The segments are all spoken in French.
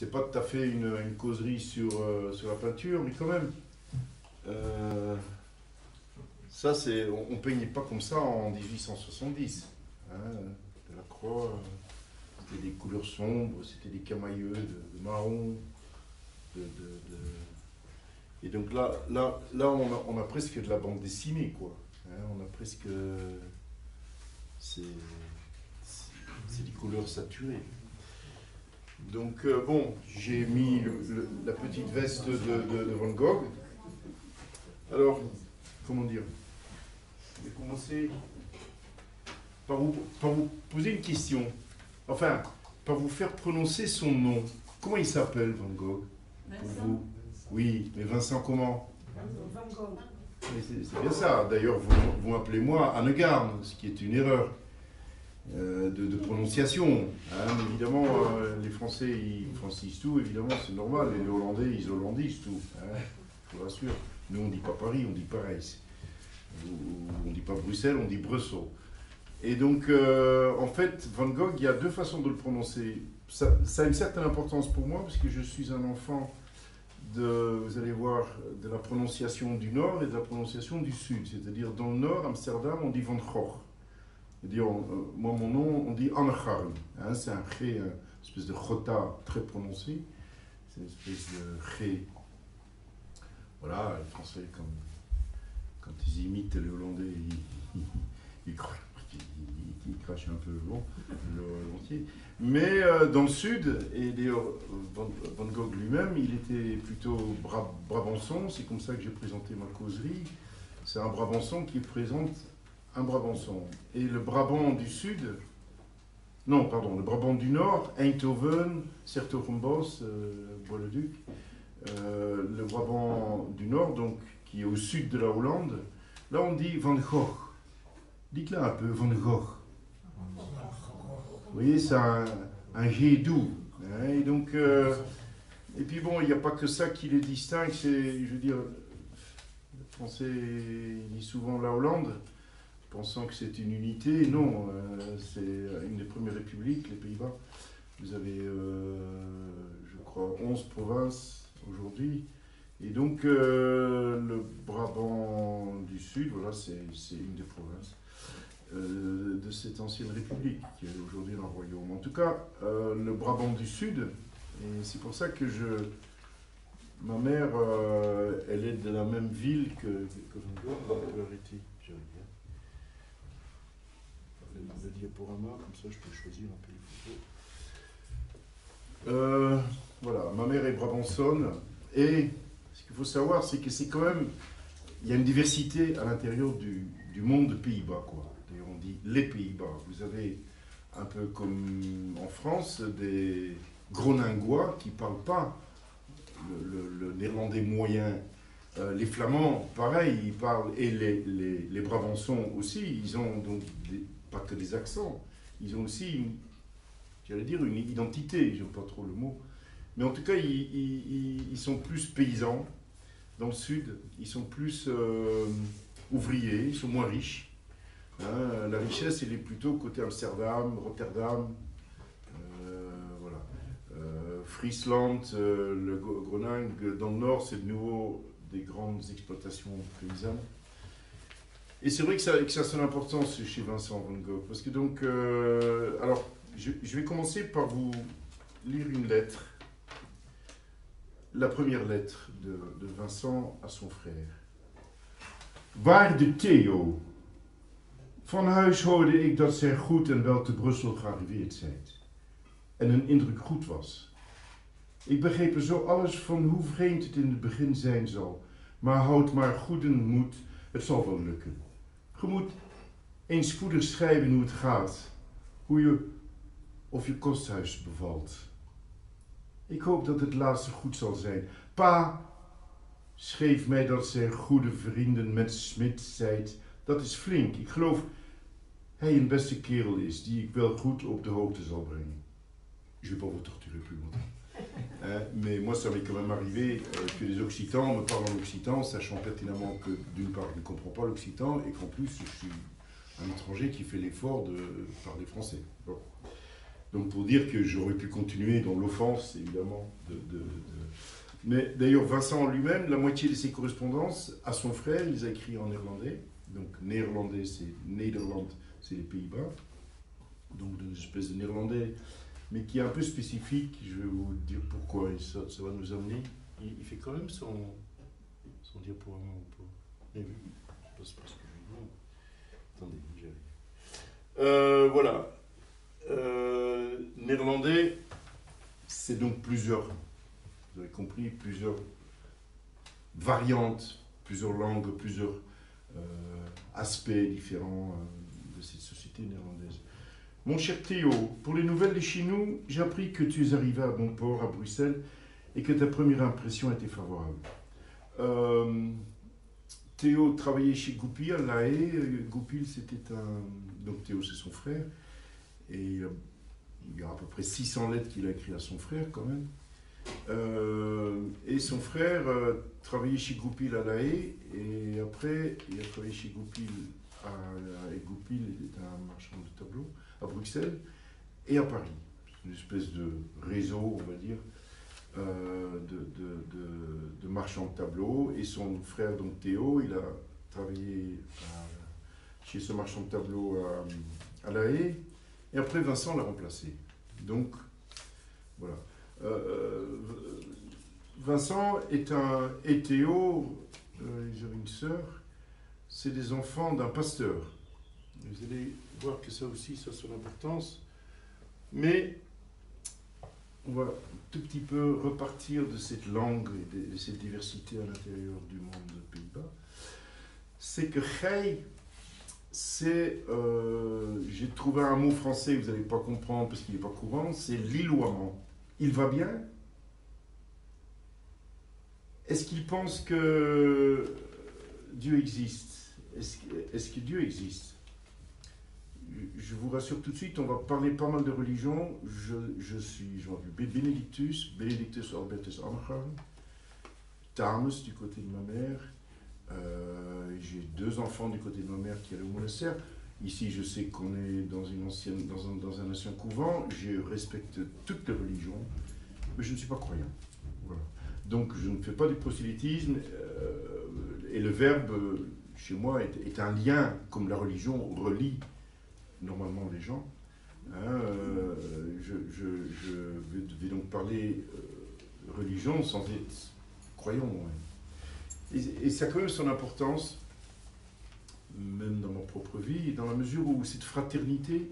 c'est pas tout à fait une, une causerie sur, euh, sur la peinture, mais quand même. Euh, ça, c'est, on, ne peignait pas comme ça en 1870. Hein, la croix, c'était des couleurs sombres, c'était des camailleux de, marron. Et donc là, là, là on, a, on a presque de la bande dessinée, quoi. Hein, on a presque. C'est, c'est des couleurs saturées. Donc euh, bon, j'ai mis le- le- la petite veste de, de- de Van Gogh. Alors, comment dire? Je vais commencer par vous, par vous poser une question. Enfin, par vous faire prononcer son nom. Comment il s'appelle Van Gogh? Pour vous? Oui, mais Vincent comment? Van Gogh. C'est bien ça. D'ailleurs, vous, vous m'appelez moi Annegarn, ce qui est une erreur de, de prononciation. hein. Évidemment, euh, les Français, ils francisent tout, évidemment, c'est normal. Et les Hollandais, ils hollandisent tout. Hein, je vous rassure. Nous, on dit pas Paris, on dit Paris. On dit pas Bruxelles, on dit Brussels. Et donc, euh, en fait, Van Gogh, il y a deux façons de le prononcer. Ça, ça a une certaine importance pour moi, parce que je suis un enfant de, vous allez voir, de la prononciation du nord et de la prononciation du sud. C'est-à-dire, dans le nord, Amsterdam, on dit Van Gogh. On- euh, moi, mon nom, on dit Annegarn. Hein, c'est un G, une espèce de jota très prononcé. C'est une espèce de G. Voilà, les Français, quand, ils imitent les Hollandais, ils, ils, ils cra- ils- ils- ils crachent un peu bon, le volontiers. Mais euh, dans le sud, et d'ailleurs Van, Gogh lui-même, il était plutôt bra- brabançon, c'est comme ça que j'ai présenté ma causerie. C'est un brabançon qui présente un brabançon. Et le Brabant du sud, non, pardon, le Brabant du nord, Eindhoven, Sertogenbos, euh, Bois-le-Duc, euh, le Brabant du nord, donc qui est au sud de la Hollande, là on dit Van Gogh. Dites-le un peu, Van Gogh. Vous voyez, c'est un, G doux. hein, et donc, euh, et puis bon, il n'y a pas que ça qui les distingue. C'est, je veux dire, le français dit souvent la Hollande, pensant que c'est une unité. Non, euh, c'est une des premières républiques, les Pays-Bas. Vous avez, euh, je crois, 11 provinces aujourd'hui. Et donc, euh, le Brabant du Sud, voilà, c'est une des provinces de cette ancienne république qui est aujourd'hui un royaume. En tout cas, le Brabant du Sud, et c'est pour ça que je. Ma mère, elle est de la même ville que, que Van Gogh. On peut arrêter, je regarde. Comme ça je peux choisir un. Euh, voilà, ma mère est brabançonne et ce qu'il faut savoir, c'est que c'est quand même. Il y a une diversité à l'intérieur du, du monde de Pays-Bas, quoi. D'ailleurs, on dit les Pays-Bas. Vous avez un peu comme en France des Groningois qui ne parlent pas le néerlandais moyen. Euh, les Flamands, pareil, ils parlent, et les, les, les Brabançons aussi, ils ont donc des- pas que des accents, ils ont aussi, j'allais dire, une identité, j'aime pas trop le mot, mais en tout cas, ils, sont plus paysans. Dans le sud, ils sont plus euh, ouvriers, ils sont moins riches. Hein, la richesse, elle est plutôt côté Amsterdam, Rotterdam, euh, voilà. Euh, Friesland, le Gro- Groningue, dans le nord, c'est de nouveau des grandes exploitations paysannes. Et c'est vrai que ça, que ça a son importance chez Vincent Van Gogh, parce que donc, euh, alors, je, vais commencer par vous lire une lettre, la première lettre de, de Vincent à son frère. Waarde Theo, van huis hoorde ik dat zij goed en wel te Brussel gearriveerd zijt. En hun indruk goed was. Ik begreep er zo alles van hoe vreemd het in het begin zijn zal. Maar houd maar goeden moed, het zal wel lukken. Je moet eens spoedig schrijven hoe het gaat. Hoe je of je kosthuis bevalt. Ik hoop dat het laatste goed zal zijn. Pa schreef mij dat zij goede vrienden met Smit zijt. Dat is flink. Ik geloof hij een beste kerel is die ik wel goed op de hoogte zal brengen. Je torturer plus longtemps. Hein, mais moi, ça m'est quand même arrivé euh, que les Occitans me parlent en occitan, sachant pertinemment que d'une part, je ne comprends pas l'occitan et qu'en plus, je suis un étranger qui fait l'effort de parler français. Donc pour dire que j'aurais pu continuer dans l'offense, évidemment. De, Mais d'ailleurs, Vincent lui-même, la moitié de ses correspondances à son frère, il les a écrits en néerlandais. Donc néerlandais, c'est Nederland, c'est les Pays-Bas. Donc une espèce de néerlandais, mais qui est un peu spécifique. Je vais vous dire pourquoi ça, va nous amener. Il, fait quand même son, son diaporama ou pas? Je sais pas ce que je Attendez, j'arrive. Euh, voilà. Euh, néerlandais, c'est donc plusieurs, vous avez compris, plusieurs variantes, plusieurs langues, plusieurs euh, aspects différents de cette société néerlandaise. Mon cher Théo, pour les nouvelles de chez nous, j'ai appris que tu es arrivé à bon port, à Bruxelles, et que ta première impression était favorable. Théo travaillait chez Goupil à La Haye. Goupil, c'était un. Donc Théo, c'est son frère. Et il y a à peu près 600 lettres qu'il a écrites à son frère, quand même. Euh, et son frère euh, travaillait chez Goupil à La Haye. Et après, il a travaillé chez Goupil et Goupil était un marchand de tableaux à Bruxelles et à Paris. Une espèce de réseau, on va dire, euh, de, de, de, marchand de tableaux. Et son frère, donc Théo, il a travaillé chez ce marchand de tableaux à, à La Haye. Et après, Vincent l'a remplacé. Donc, voilà. Euh, euh, Vincent est un. Et Théo, ils ont une sœur, c'est des enfants d'un pasteur. Voir que ça aussi, ça a son importance. Mais on va tout petit peu repartir de cette langue et de, cette diversité à l'intérieur du monde de Pays-Bas. C'est que Chai, c'est, euh, j'ai trouvé un mot français que vous n'allez pas comprendre parce qu'il n'est pas courant, c'est l'illoiement. Il va bien? Est-ce qu'il pense que Dieu existe? Est-ce est que Dieu existe? Je vous rassure tout de suite, on va parler pas mal de religion. Je, je suis, je m'appelle Benedictus, Benedictus Albertus Amacham, Tamus du côté de ma mère. Euh, j'ai deux enfants du côté de ma mère qui allaient au monastère. Ici, je sais qu'on est dans, une ancienne, dans, un, dans un ancien couvent. Je respecte toutes les religions, mais je ne suis pas croyant. Donc, je ne fais pas du prosélytisme. Euh, et le verbe, chez moi, est, un lien, comme la religion relie normalement les gens. Euh, je, vais, donc parler euh, religion sans être croyant. Et, ça a quand même son importance, même dans ma propre vie, dans la mesure où cette fraternité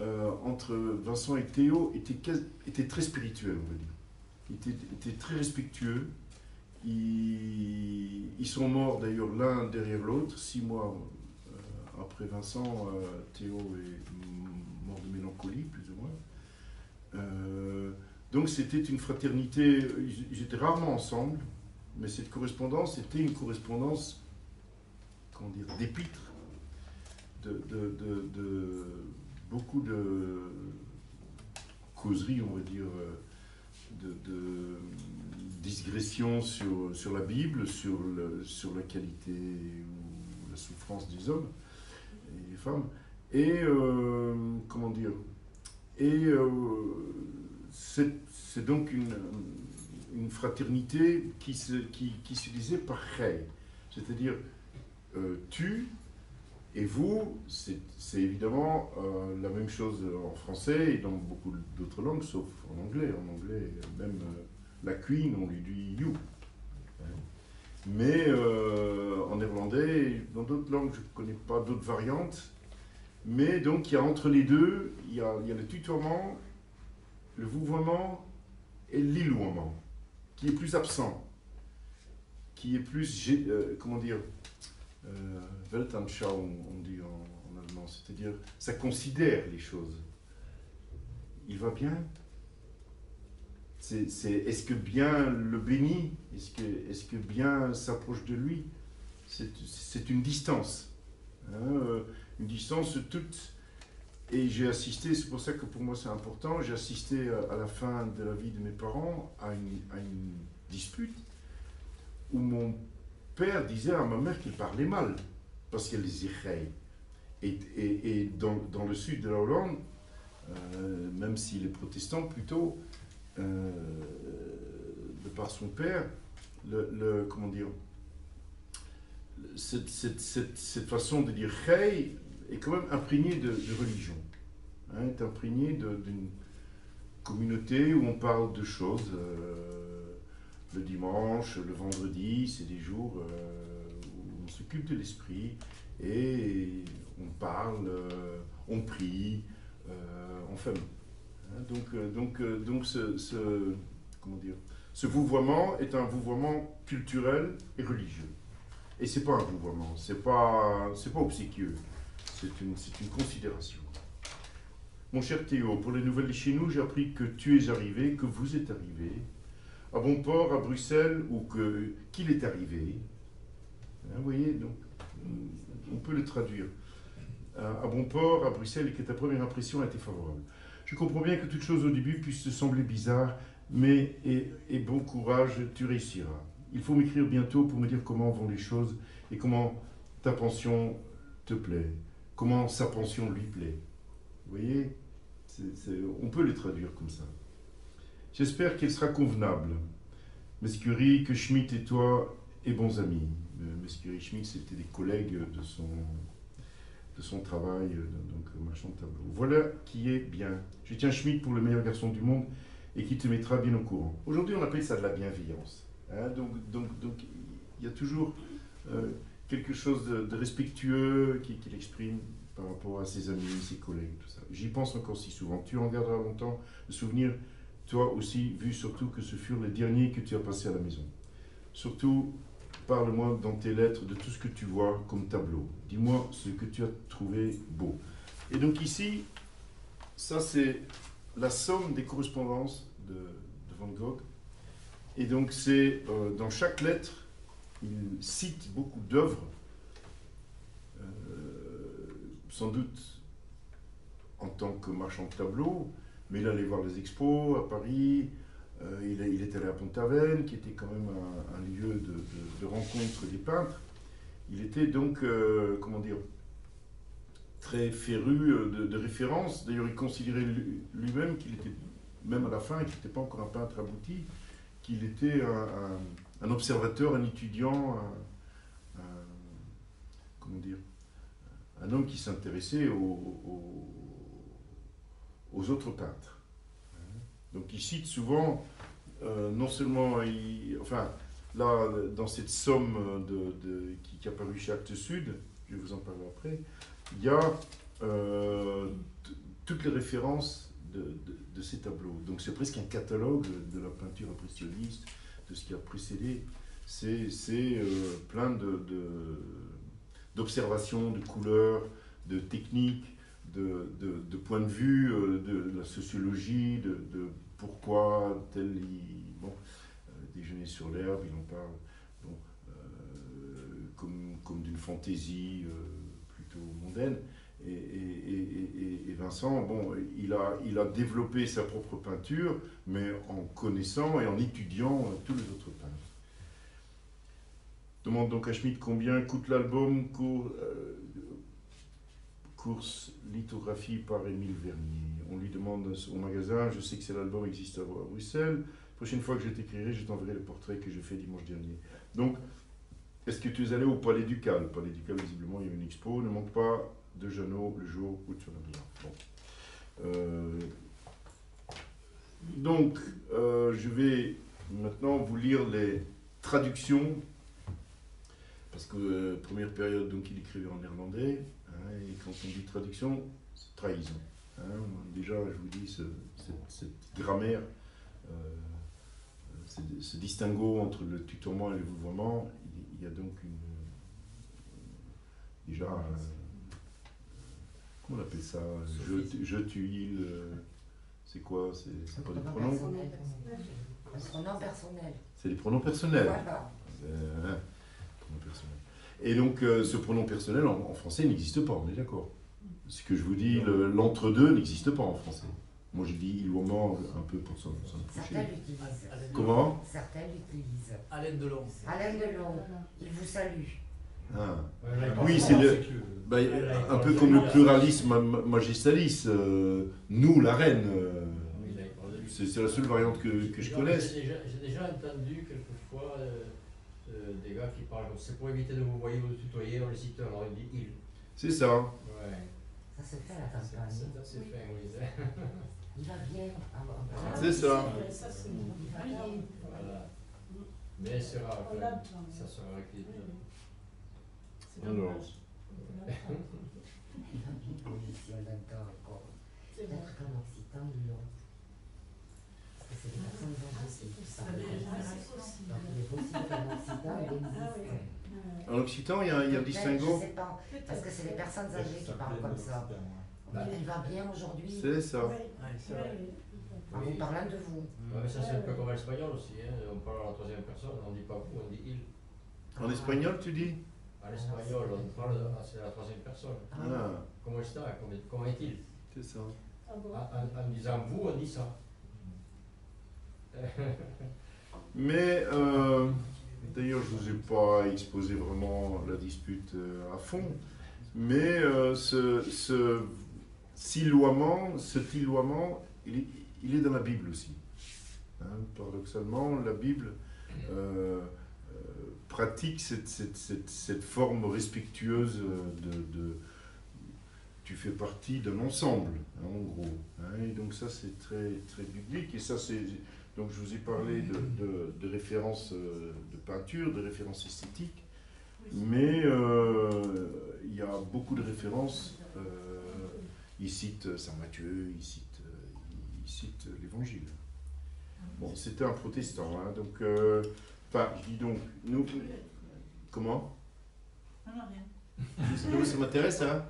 euh, entre Vincent et Théo était, très spirituelle, on va dire. Était, était très respectueux. Ils, ils sont morts d'ailleurs l'un derrière l'autre, six mois après Vincent, euh, Théo est mort de mélancolie, plus ou moins. Euh, donc c'était une fraternité, ils, étaient rarement ensemble, mais cette correspondance était une correspondance, comment dire, d'épîtres, de, beaucoup de causeries, on va dire, de, digressions sur, la Bible, sur, sur la qualité ou la souffrance des hommes les femmes. Et, euh, comment dire, et euh, c'est donc une, une, fraternité qui se, qui, qui se disait par rey, c'est-à-dire euh, tu et vous, c'est évidemment la même chose en français et dans beaucoup d'autres langues, sauf en anglais. En anglais, même la queen, on lui dit you. Mais euh, en néerlandais, dans d'autres langues, je ne connais pas d'autres variantes. Mais donc, il y a entre les deux, il y a, il y le tutoiement, le vouvoiement et l'illouement, qui est plus absent, qui est plus, euh, comment dire, euh, on dit en allemand, c'est-à-dire, ça considère les choses. Il va bien? C'est, est-ce que bien le bénit? Est-ce que, est que bien s'approche de lui? C'est, une distance. Hein, euh, une distance toute. Et j'ai assisté, c'est pour ça que pour moi c'est important, j'ai assisté à la fin de la vie de mes parents à une, à une dispute où mon père disait à ma mère qu'il parlait mal parce qu'elle les Et, et, et dans, le sud de la Hollande, euh, même s'il est protestant plutôt, euh, de par son père, le, comment dire, cette, cette, façon de dire Hey est quand même imprégnée de, religion, hein, est imprégnée d'une communauté où on parle de choses. Euh, le dimanche, le vendredi, c'est des jours où on s'occupe de l'esprit et on parle, on prie, on fait donc, euh, donc, euh, donc ce, ce, comment dire, ce vouvoiement est un vouvoiement culturel et religieux. Et c'est pas un vouvoiement, c'est pas, c'est pas obséquieux, c'est une, une considération. Mon cher Théo, pour les nouvelles de chez nous, j'ai appris que tu es arrivé, que vous êtes arrivé à Bonport, à Bruxelles, ou qu'il est arrivé. Hein, vous voyez, donc, on peut le traduire. À, à Bonport, à Bruxelles, et que ta première impression a été favorable. Je comprends bien que toute chose au début puisse te sembler bizarre, mais et, bon courage, tu réussiras. Il faut m'écrire bientôt pour me dire comment vont les choses et comment ta pension te plaît, comment sa pension lui plaît. Vous voyez On peut les traduire comme ça. J'espère qu'elle sera convenable. Mescurie, que Schmitt et toi et bons amis. Mescurie et Schmitt, c'était des collègues de son de son travail, euh, donc marchand de tableau. Voilà qui est bien. Je tiens Schmidt pour le meilleur garçon du monde et qui te mettra bien au courant. Aujourd'hui, on appelle ça de la bienveillance. Hein. donc, donc, donc, il y a toujours euh, quelque chose de, respectueux qu'il qui exprime par rapport à ses amis, ses collègues, tout ça. J'y pense encore si souvent. Tu en garderas longtemps le souvenir, toi aussi, vu surtout que ce furent les derniers que tu as passés à la maison. Surtout, Parle-moi dans tes lettres de tout ce que tu vois comme tableau. Dis-moi ce que tu as trouvé beau. Et donc ici, ça c'est la somme des correspondances de, Van Gogh. Et donc c'est euh, dans chaque lettre, il cite beaucoup d'œuvres, euh, sans doute en tant que marchand de tableaux, mais il allait voir les expos à Paris, euh, il, est allé à Pont-Aven, qui était quand même un, lieu de, rencontre des peintres. Il était donc, euh, comment dire, très féru euh, de, références. D'ailleurs, il considérait lui-même qu'il était, même à la fin, qu'il n'était pas encore un peintre abouti, qu'il était un, observateur, un étudiant, un, comment dire, un homme qui s'intéressait aux, aux autres peintres. Donc il cite souvent euh, non seulement, enfin, là, dans cette somme de, qui, a paru chez Actes Sud, je vais vous en parler après, il y a euh, toutes les références de, ces tableaux. Donc c'est presque un catalogue de la peinture impressionniste, de ce qui a précédé. C'est euh, plein d'observations, de, de, couleurs, de techniques, de, points de vue, de, la sociologie, de, pourquoi tel. Bon, euh, déjeuner sur l'herbe, il en parle euh, comme, comme d'une fantaisie euh, plutôt mondaine. Et, Vincent, bon, il a, il a développé sa propre peinture, mais en connaissant et en étudiant tous les autres peintres. Demande donc à Schmidt combien coûte l'album course lithographie par Émile Vernier. On lui demande au magasin, je sais que c'est l'album existe à Bruxelles, prochaine fois que je t'écrirai, je t'enverrai le portrait que j'ai fait dimanche dernier. Donc, est-ce que tu es allé au Palais Ducal Palais Ducal, visiblement, il y a une expo, ne manque pas de Jeannot le jour où tu en as besoin. Bon. Euh, donc, euh, je vais maintenant vous lire les traductions, parce que euh, première période, donc il écrivait en néerlandais, et quand on dit traduction, c'est trahison. Hein. déjà, je vous dis, cette, grammaire, euh, ce, distinguo entre le tutoiement et le vouvoiement, il, y a donc une. déjà. comment on appelle ça je, je, tu, il. c'est quoi C'est pas des pronoms Pronoms personnels. C'est des pronoms personnels. Voilà. Euh, hein, pronoms personnels. Et donc, euh, ce pronom personnel en, français n'existe pas, on est d'accord. Ce que je vous dis, l'entre-deux n'existe pas en français. Moi, je dis il moment un peu pour ça. Certains l'utilisent. Comment? Certains l'utilisent. Alain Delon. Alain Delon, il vous salue. Ah. Oui, c'est le- Bah, un peu comme le pluralisme ma- magestalis, euh, nous, la reine, euh, c'est la seule variante que, que je connaisse. j'ai déjà entendu quelquefois euh, euh, des gars qui parlent comme c'est pour éviter de vous voyer ou de tutoyer, on les cite, alors il dit il. C'est ça. Ouais. Ça se fait à la Ça, campagne. ça, c'est fin, oui. Il va bien. Ah, ah, C'est ça. Ça, c'est Il va bien. Voilà. Mais l'a même. besoin. Ça sera. C'est Alors. Il va bien. Oui, si on l'entend encore. Peut-être qu'en Occitan. Parce que c'est des personnes âgées qui Ça ça. générations. Donc il est possible qu'en Occitan, il Ah existe. En Occitan, il y a, il y a un distinguo. Je sais pas. Parce que c'est les personnes âgées qui parlent comme ça. Bah, Il va bien aujourd'hui. C'est ça. Oui, c'est oui, vrai. En vous parlant de vous. Ouais, mais ça c'est un peu comme l'espagnol aussi, hein. on parle à la troisième personne, on dit pas vous, on dit il. En espagnol, tu dis? À l'espagnol, on parle à c'est la troisième personne. Ah, Comment est-ce comment, comment est-il? C'est ça. Ah en, en- en disant vous, on dit ça. Mais, euh, d'ailleurs, je ne vous ai pas exposé vraiment la dispute euh, à fond. Mais euh, ce, ce siloiement, il est, dans la Bible aussi. Hein, paradoxalement, la Bible euh, pratique cette, forme respectueuse de, de- tu fais partie d'un ensemble, hein, en gros. hein, et donc ça, c'est très, très biblique. Et ça, c'est donc je vous ai parlé de, de- de références euh, de peinture, de références esthétiques, mais euh, il y a beaucoup de références. euh, il cite Saint Matthieu, il cite, il cite l'Évangile. Bon, c'était un protestant, hein, donc, euh, enfin, je dis donc, nous, comment? Non, non, rien. Ça, ça m'intéresse, hein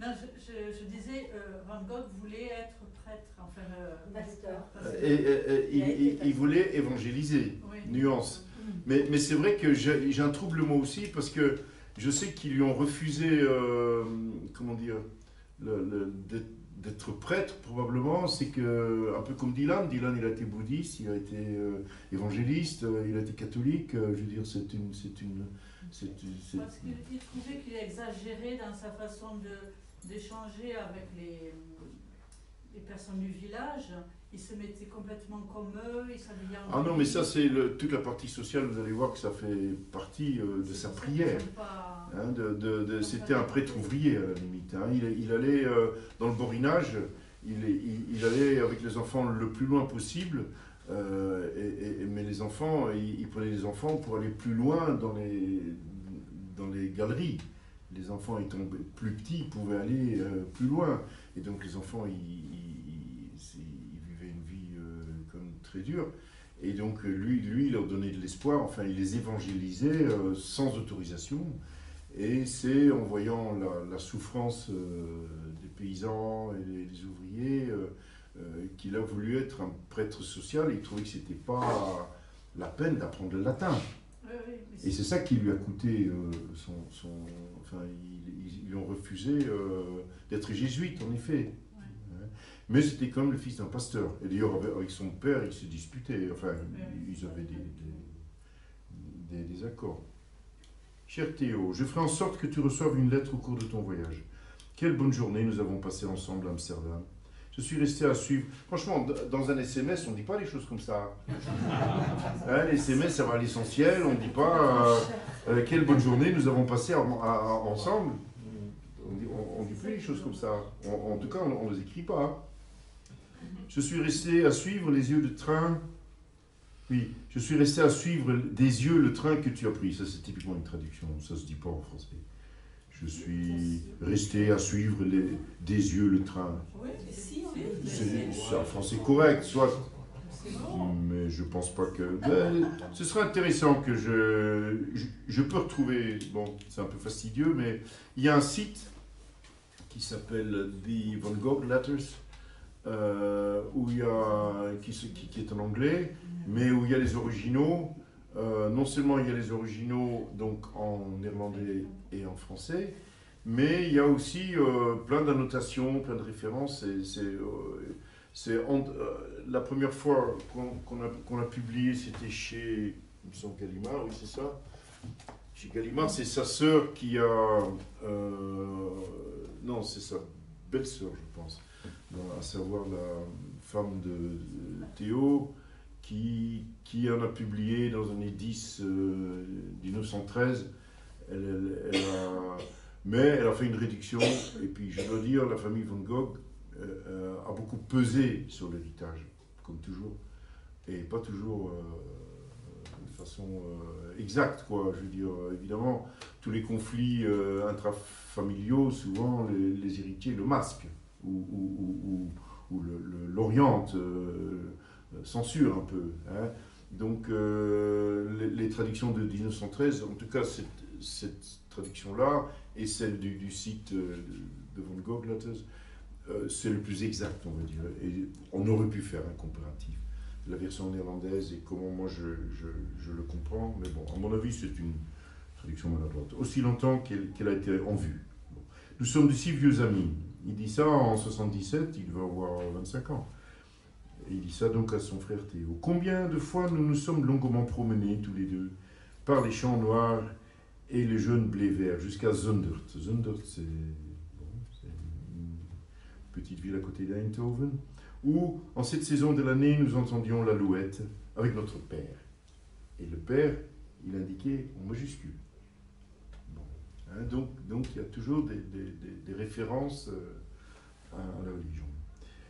Non, je, je, je disais, euh, Van Gogh voulait être prêtre, enfin. Euh, Pasteur. pasteur. Et, et- et il, il- il voulait évangéliser. Oui. nuance. Mm. Mais, mais c'est vrai que j'ai un trouble moi aussi parce que je sais qu'ils lui ont refusé, euh, comment dire, le- le- d'être- prêtre probablement. C'est que, un peu comme Dylan, Dylan il a été bouddhiste, il a été euh, évangéliste, il a été catholique. euh, je veux dire, c'est une. C'est une Parce qu'il il trouvait qu'il exagérait dans sa façon de- d'échanger avec les, les personnes du village. Il se mettait complètement comme eux, il s'habillait en Ah non, mais ça, c'est toute la partie sociale, vous allez voir que ça fait partie euh, de sa prière. pas- Hein, de- de- de- C'était un prêtre ouvrier à la limite. hein. Il, il allait euh, dans le borinage, il, il- il allait avec les enfants le plus loin possible, euh, et- et- mais les enfants, il, prenait les enfants pour aller plus loin dans les, dans les galeries. Les enfants étant plus petits pouvaient aller euh, plus loin. Et donc les enfants, ils, ils- ils- très dure. Et donc lui, lui, il leur donnait de l'espoir, enfin il les évangélisait euh, sans autorisation. Et c'est en voyant la, la souffrance euh, des paysans et des, des ouvriers euh, euh, qu'il a voulu être un prêtre social. Il trouvait que c'était pas la peine d'apprendre le latin. Et c'est ça qui lui a coûté euh, son, son- Enfin, ils, ils- ils lui ont refusé euh, d'être jésuite, en effet. Mais c'était comme le fils d'un pasteur. Et d'ailleurs, avec, son père, ils se disputaient. Enfin, ils, avaient des, des, des- des accords. Cher Théo, je ferai en sorte que tu reçoives une lettre au cours de ton voyage. Quelle bonne journée nous avons passée ensemble à Amsterdam. Je suis resté à suivre. Franchement, dans un SMS, on ne dit pas les choses comme ça. Hein, les SMS, ça va à l'essentiel. On ne dit pas euh, euh, quelle bonne journée nous avons passée ensemble. On dit, on, on dit plus les choses comme ça. En tout cas, on ne les écrit pas. Je suis resté à suivre les yeux de train. Oui, je suis resté à suivre des yeux le train que tu as pris. Ça, c'est typiquement une traduction. Ça se dit pas en français. Je suis resté à suivre les, des yeux le train. Oui, si, C'est est. c'est un français correct, soit. Mais je pense pas que. Ben, ce serait intéressant que je, je. je peux retrouver. Bon, c'est un peu fastidieux, mais il y a un site qui s'appelle The Van Gogh Letters, euh, où il y a, qui, est en anglais, mais où il y a les originaux. Euh, non seulement il y a les originaux donc en néerlandais et en français, mais il y a aussi euh, plein d'annotations, plein de références. C'est la première fois qu'on a, publié, c'était chez, il me semble Gallimard, oui c'est ça, chez Gallimard, c'est sa sœur qui a. non, c'est sa belle-sœur, je pense. À savoir la femme de Théo, qui, qui en a publié dans un édice euh, 1913. Elle, elle- elle mais elle a fait une réduction, et puis je dois dire, la famille Van Gogh euh, euh, a beaucoup pesé sur l'héritage, comme toujours, et pas toujours euh, de façon exacte, quoi. Je veux dire, évidemment, tous les conflits intrafamiliaux, souvent les, les héritiers le masquent, ou, ou, le- l'orientent, euh, censurent un peu. hein. Donc, euh, les, traductions de 1913, en tout cas, cette, traduction-là, et celle du, site euh, de, de Van Gogh, euh, c'est le plus exact, on va dire. On aurait pu faire un comparatif la version néerlandaise et comment moi je, le comprends. Mais bon, à mon avis, c'est une traduction maladroite. Aussi longtemps qu'elle a été en vue. Nous sommes de si vieux amis. Il dit ça en 77, il va avoir 25 ans. Il dit ça donc à son frère Théo. Combien de fois nous nous sommes longuement promenés tous les deux par les champs noirs et les jeunes blés verts jusqu'à Zundert. Zundert, c'est une petite ville à côté d'Eindhoven, où en cette saison de l'année nous entendions l'alouette avec notre père. Et le père, il indiquait en majuscule. Hein, donc, donc il y a toujours des, références euh, à, la religion.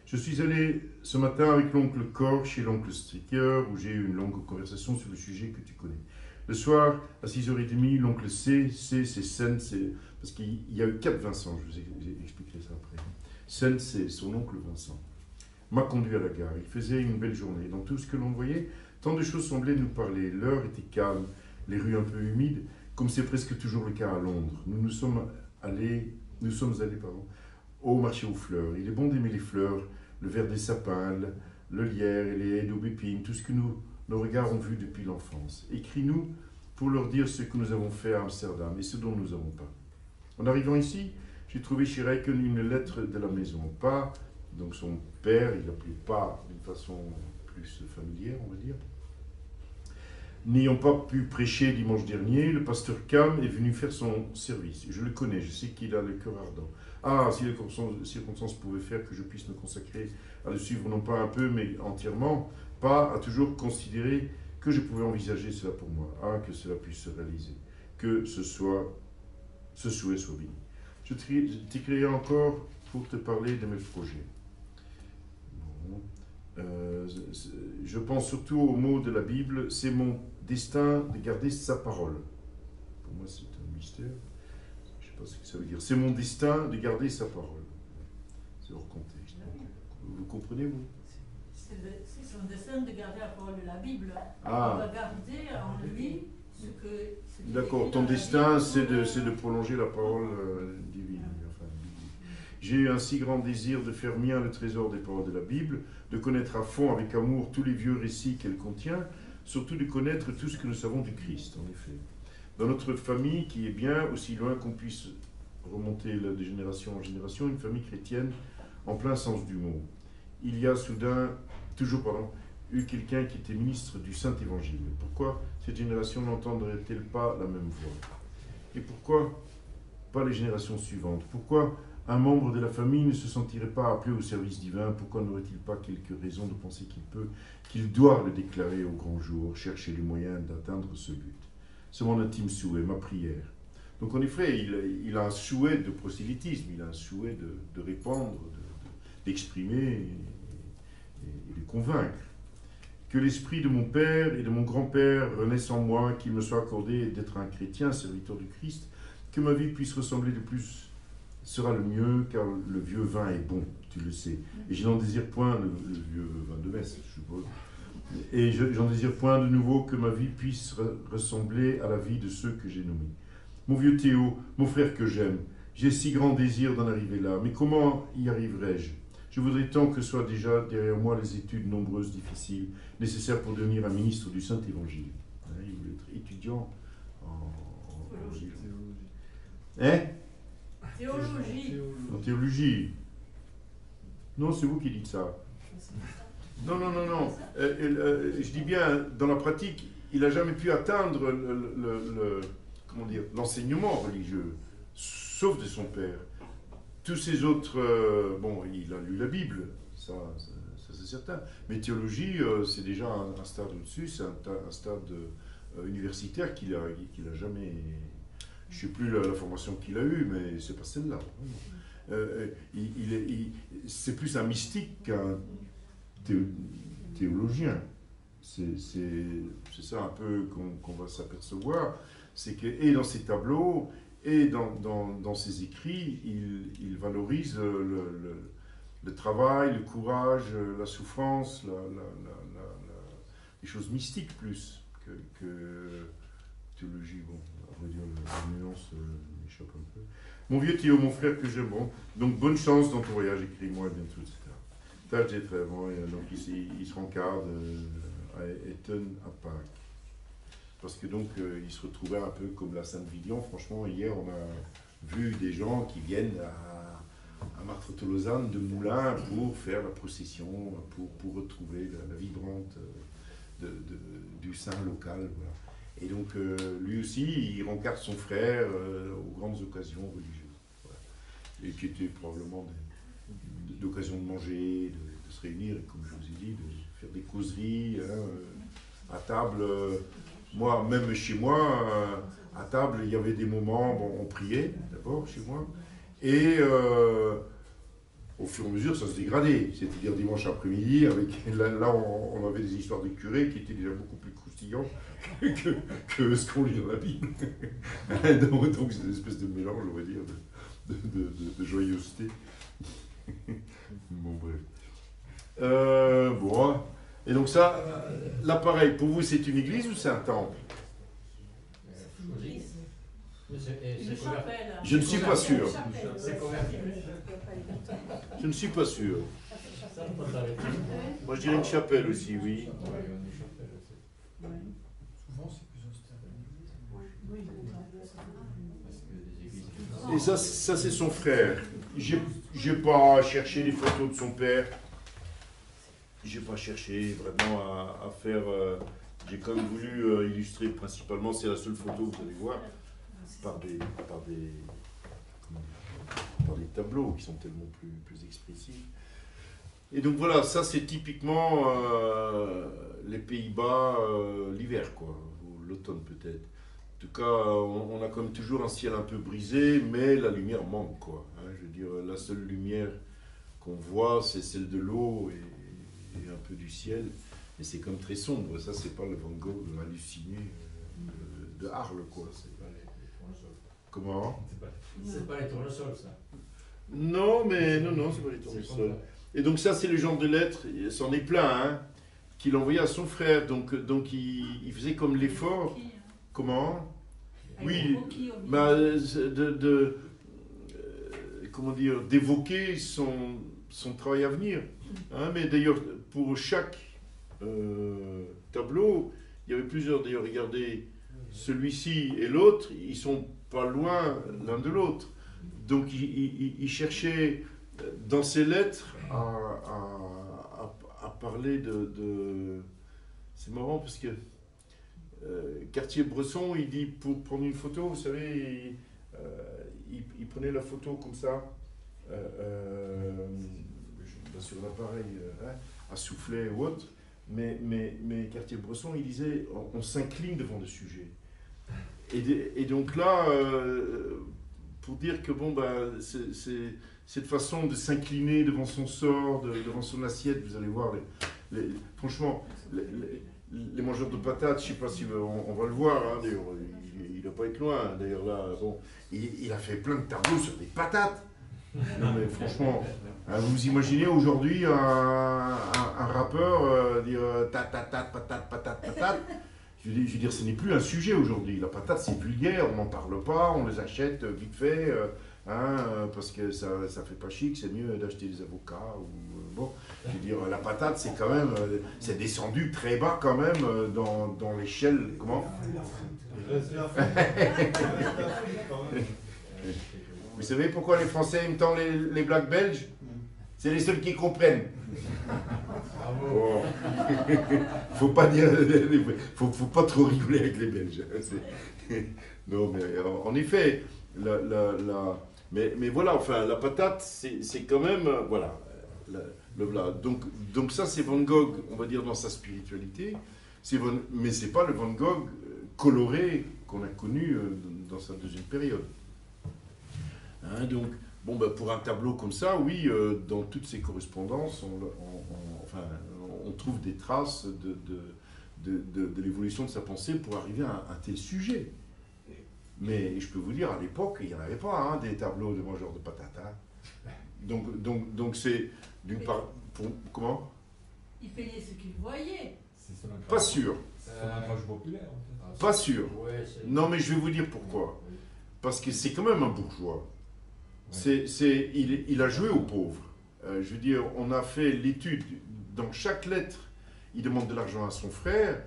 Je suis allé ce matin avec l'oncle Cor chez l'oncle Stricker, où j'ai eu une longue conversation sur le sujet que tu connais. Le soir, à 6h30, l'oncle C, C c'est Sen, c'est... Parce qu'il y a eu quatre Vincent, je vous expliquerai ça après. Sen, c'est son oncle Vincent. M'a conduit à la gare. Il faisait une belle journée. Dans tout ce que l'on voyait, tant de choses semblaient nous parler. L'heure était calme, les rues un peu humides, comme c'est presque toujours le cas à Londres. Nous nous sommes allés, nous sommes allés au marché aux fleurs. Il est bon d'aimer les fleurs, le vert des sapins, le, le lierre et les haies d'aubépine, tout ce que nous, nos regards ont vu depuis l'enfance. Écris-nous pour leur dire ce que nous avons fait à Amsterdam et ce dont nous avons pas. En arrivant ici, j'ai trouvé chez Reichen une lettre de la maison. Pas, donc son père, il l'appelait pas d'une façon plus familière, on va dire. N'ayant pas pu prêcher dimanche dernier, le pasteur Cam est venu faire son service. Je le connais, je sais qu'il a le cœur ardent. Ah, si les circonstances- pouvaient faire que je puisse me consacrer à le suivre, non pas un peu, mais entièrement, pas à toujours considérer que je pouvais envisager cela pour moi. Ah, que cela puisse se réaliser. Que ce soit, ce souhait soit béni. Je t'écrirai encore pour te parler de mes projets. Euh, je pense surtout au mot de la Bible, c'est mon destin de garder sa parole. Pour moi, c'est un mystère. Je ne sais pas ce que ça veut dire. C'est mon destin de garder sa parole. C'est hors contexte. Vous comprenez, vous? C'est son dessein de garder la parole de la Bible. On Ah, va garder en lui ce que. d'accord. Ton destin, c'est de, prolonger la parole euh, divine. enfin, biblique. J'ai eu un si grand désir de faire mien le trésor des paroles de la Bible, de connaître à fond, avec amour, tous les vieux récits qu'elle contient, surtout de connaître tout ce que nous savons du Christ, en effet. Dans notre famille, qui est bien, aussi loin qu'on puisse remonter de génération en génération, une famille chrétienne en plein sens du mot. Il y a soudain, toujours pardon, eu quelqu'un qui était ministre du Saint-Évangile. Pourquoi cette génération n'entendrait-elle pas la même voix? Et pourquoi pas les générations suivantes? Pourquoi un membre de la famille ne se sentirait pas appelé au service divin? Pourquoi n'aurait-il pas quelques raisons de penser qu'il peut, qu'il doit le déclarer au grand jour, chercher les moyens d'atteindre ce but C'est mon intime souhait, ma prière. Donc en effet, il, a un souhait de prosélytisme, il a un souhait de, de répandre, de- de- d'exprimer et de convaincre. Que l'esprit de mon père et de mon grand-père renaisse en moi, qu'il me soit accordé d'être un chrétien, serviteur du Christ, que ma vie puisse ressembler de plus sera le mieux, car le vieux vin est bon, tu le sais. Et je n'en désire point, le, le vieux vin de messe, je suppose. Et je- j'en désire point de nouveau que ma vie puisse re- ressembler à la vie de ceux que j'ai nommés. Mon vieux Théo, mon frère que j'aime, j'ai si grand désir d'en arriver là, mais comment y arriverai-je? Je voudrais tant que soient déjà derrière moi les études nombreuses, difficiles, nécessaires pour devenir un ministre du Saint-Évangile. Hein, il voulait être étudiant en, en- Théologie. Hein? Théologie. Non, c'est vous qui dites ça. Non, non, non, non. Euh, euh, je dis bien, dans la pratique, il n'a jamais pu atteindre le, l'enseignement religieux, sauf de son père. Tous ces autres, euh, bon, il a lu la Bible, ça, ça, c'est certain. Mais théologie, c'est déjà un, stade au-dessus, c'est un, ta- un stade universitaire qu'il a, qu'il a jamais. Je sais plus la, la formation qu'il a eue, mais c'est pas celle-là. Euh, il- c'est plus un mystique qu'un théo- théologien. C'est ça un peu qu'on va s'apercevoir. C'est que, et dans ses tableaux, et dans, ses écrits, il, valorise euh, le, travail, le courage, euh, la souffrance, la- les choses mystiques plus que, que théologie. Bon, à vrai dire, la nuance euh, m'échappe un peu. Mon vieux Théo, mon frère que j'aime, bon. Donc bonne chance dans ton voyage, écris-moi bientôt, etc. Tâche des très bon, donc se- il se rencarde euh, à Eton à Pâques. Parce que donc euh, il se retrouvait un peu comme la Sainte Vidion. Franchement, hier on a vu des gens qui viennent à, à Martre-Tolosane de Moulins pour faire la procession, pour, pour retrouver la, vibrante euh, du saint local. Et donc lui aussi, il rencarde son frère aux grandes occasions religieuses. Et qui étaient probablement d'occasion de manger, de, se réunir, et comme je vous ai dit, de faire des causeries hein, euh, à table. euh, moi, même chez moi, euh, à table, il y avait des moments, bon, on priait d'abord chez moi, et au fur et à mesure, ça se dégradait. C'est-à-dire dimanche après-midi, là, on, avait des histoires de curés qui étaient déjà beaucoup plus croustillantes que, que ce qu'on lit dans la Bible. donc, c'est une espèce de mélange, on va dire, de, de- de- de joyeuseté. bon, bref. Euh, bon. Et donc ça, euh, l'appareil, pour vous, c'est une église ou c'est un temple? Je ne suis pas sûr. Je ne suis pas sûr. Moi, je dirais une chapelle aussi, oui. Souvent, c'est plus Et ça, ça c'est son frère. J'ai pas cherché les photos de son père. J'ai pas cherché vraiment à, faire. euh, J'ai quand même voulu euh, illustrer principalement, c'est la seule photo que vous allez voir, par des, par des, par des tableaux qui sont tellement plus, plus expressifs. Et donc voilà, ça c'est typiquement euh, les Pays-Bas l'hiver, quoi, ou l'automne peut-être. En tout cas, on, on a comme toujours un ciel un peu brisé, mais la lumière manque, quoi. hein. je veux dire, la seule lumière qu'on voit, c'est celle de l'eau et, et un peu du ciel. Et c'est comme très sombre. Ça, c'est pas le Van Gogh halluciné euh, de, de Arles, quoi. C'est- C'est pas les, les tournesols. Comment? C'est pas, c'est pas les tournesols, ça. Non, mais non, non, c'est pas les tournesols. Et donc ça, c'est le genre de lettre, c'en est plein, hein, qu'il envoyait à son frère. Donc, donc il, il faisait comme l'effort. Hein? Comment? Oui, bah, de, de- euh, comment dire, d'évoquer son, son travail à venir. Hein, mais d'ailleurs, pour chaque euh, tableau, il y avait plusieurs. D'ailleurs, regardez, celui-ci et l'autre, ils sont pas loin l'un de l'autre. Donc, il, il- cherchait dans ses lettres à, à- à- à parler de. de- C'est marrant parce que Cartier-Bresson, il dit pour prendre une photo, vous savez, il, euh, prenait la photo comme ça, euh, euh, sur l'appareil euh, hein, à souffler ou autre. Mais, mais, mais Cartier-Bresson, il disait on, s'incline devant le sujet. Et, donc là, euh, pour dire que bon, bah, c'est- cette façon de s'incliner devant son sort, de- devant son assiette, vous allez voir, les, franchement, les- mangeurs de patates, je sais pas si on, va le voir, hein, d'ailleurs, il, il doit pas être loin. D'ailleurs là, bon, il, a fait plein de tableaux sur des patates. Non mais franchement, hein, vous imaginez aujourd'hui un, un- un rappeur euh, dire euh, ta ta ta patate patate patate. Je veux dire, dire, ce n'est plus un sujet aujourd'hui. La patate, c'est vulgaire, on n'en parle pas, on les achète euh, vite fait, euh, hein, euh, parce que ça ne fait pas chic, c'est mieux d'acheter des avocats. Ou, bon, je veux dire, la patate, c'est quand même, euh, c'est descendu très bas quand même euh, dans, dans l'échelle. Comment Vous savez pourquoi les Français aiment tant les, les blagues belges? C'est les seuls qui comprennent. Oh. faut pas dire, faut, faut pas trop rigoler avec les Belges. Non, mais en en effet, la, la- la- mais, mais voilà, enfin, la patate, c'est quand même, euh, voilà, la- le. Donc, donc ça, c'est Van Gogh, on va dire dans sa spiritualité. Van, mais c'est pas le Van Gogh euh, coloré qu'on a connu euh, dans sa deuxième période. Hein, donc, bon, bah, pour un tableau comme ça, oui, euh, dans toutes ses correspondances, on, enfin, on trouve des traces de, de, de, l'évolution de sa pensée pour arriver à un, un tel sujet. Mais je peux vous dire, à l'époque, il n'y en avait pas hein, des tableaux de mangeurs de patates. hein. Donc, donc, donc c'est d'une part. pour- comment? Il payait ce qu'il voyait. Pas sûr. Populaire, en fait. Pas sûr. Ouais, Non, mais je vais vous dire pourquoi. Parce que c'est quand même un bourgeois. C'est, c'est, il, il a joué aux pauvres. Euh, je veux dire, on a fait l'étude. Dans chaque lettre, il demande de l'argent à son frère.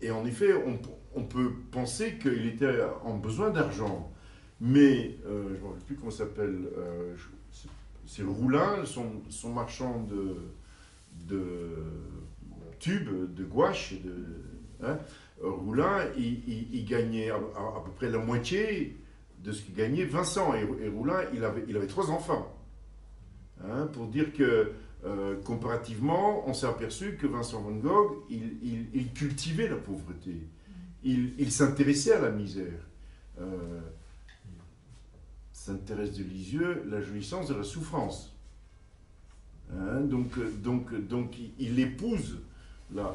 Et en effet, on, on peut penser qu'il était en besoin d'argent. Mais, euh, je ne me rappelle plus comment ça s'appelle. C'est, Roulin, son, marchand de, tubes, de gouache. Hein. Roulin, il, gagnait à, peu près la moitié de ce que gagnait Vincent. Et, Roulin, il avait, il trois enfants. Hein, pour dire que, euh, comparativement, on s'est aperçu que Vincent Van Gogh, il, cultivait la pauvreté. Il, il s'intéressait à la misère. Euh, s'intéresse de Lisieux, la jouissance de la souffrance. Hein, donc, donc, donc, il, épouse la,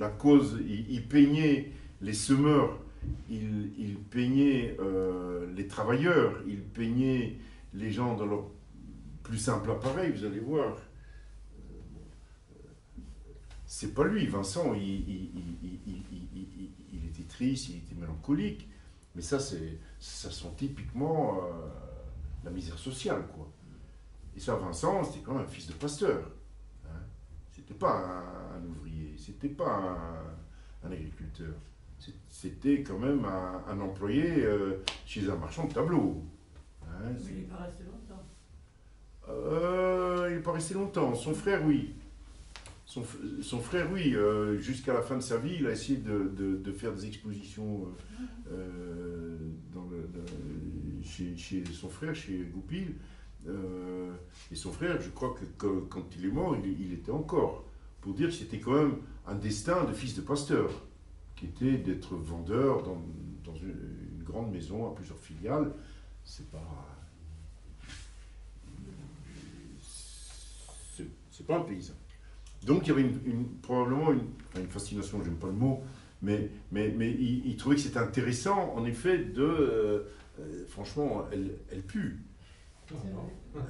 la- cause, il, peignait les semeurs, il, peignait euh, les travailleurs, il peignait les gens dans leur plus simple appareil, vous allez voir. C'est pas lui, Vincent, il, était triste, il était mélancolique, mais ça, ça sent typiquement euh, la misère sociale, quoi. Et ça, Vincent, c'était quand même un fils de pasteur. Hein. C'était pas un, un ouvrier, c'était pas un, un agriculteur. C'était quand même un, un employé euh, chez un marchand de tableaux. Hein, Mais il n'est pas resté longtemps. euh, il n'est pas resté longtemps. Son frère, oui. Son, son frère, oui. euh, Jusqu'à la fin de sa vie, il a essayé de, de- de faire des expositions euh, dans le- le- chez, son frère, chez Goupil. Euh, et son frère, je crois que, quand il est mort, il, était encore. Pour dire que c'était quand même un destin de fils de pasteur, qui était d'être vendeur dans, dans une, grande maison à plusieurs filiales. C'est pas. c'est pas un paysan. Donc il y avait probablement une, une fascination, j'aime pas le mot, mais, mais, mais il, il trouvait que c'était intéressant, en effet, de. euh, euh, franchement, elle, elle pue.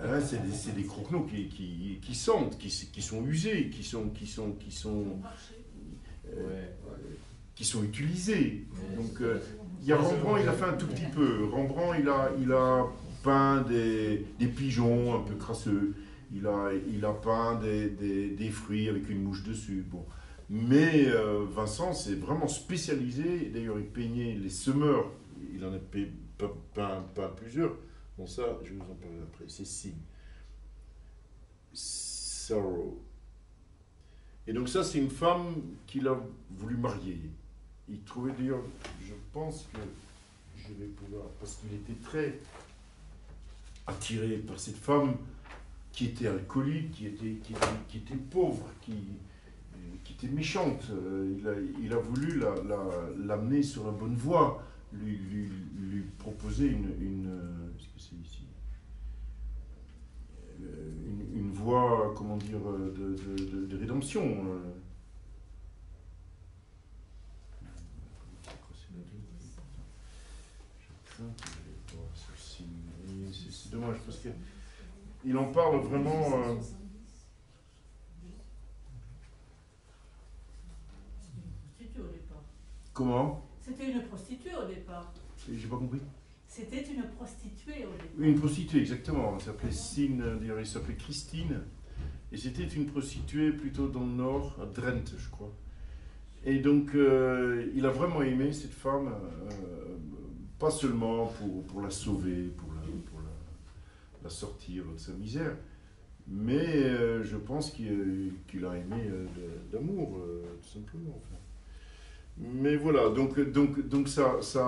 Hein, c'est des, croquenots qui, qui, qui sentent, qui, sont usés, qui sont, qui sont, qui sont, euh, Ouais. qui sont utilisés. Donc, euh, il y a Rembrandt, il a fait un tout petit peu. Rembrandt, il a, il a peint des, des pigeons un peu crasseux. Il a, il a peint des, des, des fruits avec une mouche dessus. Bon. Mais euh, Vincent s'est vraiment spécialisé. D'ailleurs, il peignait les semeurs. Il en a peint, peint plusieurs. Bon, ça, je vous en parler après. C'est Sig. Sorrow. Et donc ça, c'est une femme qu'il a voulu marier. Il trouvait d'ailleurs, je pense que je vais pouvoir, parce qu'il était très attiré par cette femme qui était alcoolique, qui était, qui était, pauvre, qui, qui était méchante. Euh, Il a, il a voulu la- la- l'amener sur la bonne voie, lui, lui, lui proposer une... une euh, Est-ce que c'est ici? Euh, une, une voie, comment dire, euh, de, de, de- de rédemption. C'est dommage parce que il en parle vraiment. euh, comment? C'était une prostituée au départ. J'ai pas compris. C'était une prostituée au départ. Une prostituée, exactement. Elle s'appelait Sine, d'ailleurs, elle s'appelait Christine. Et c'était une prostituée plutôt dans le nord, à Drenthe, je crois. Et donc, euh, il a vraiment aimé cette femme, euh, pas seulement pour, pour la sauver, pour, la, pour la, la sortir de sa misère, Mais euh, je pense qu'il qu'il a aimé d'amour, tout simplement. enfin. Mais voilà, donc, donc, donc ça, ça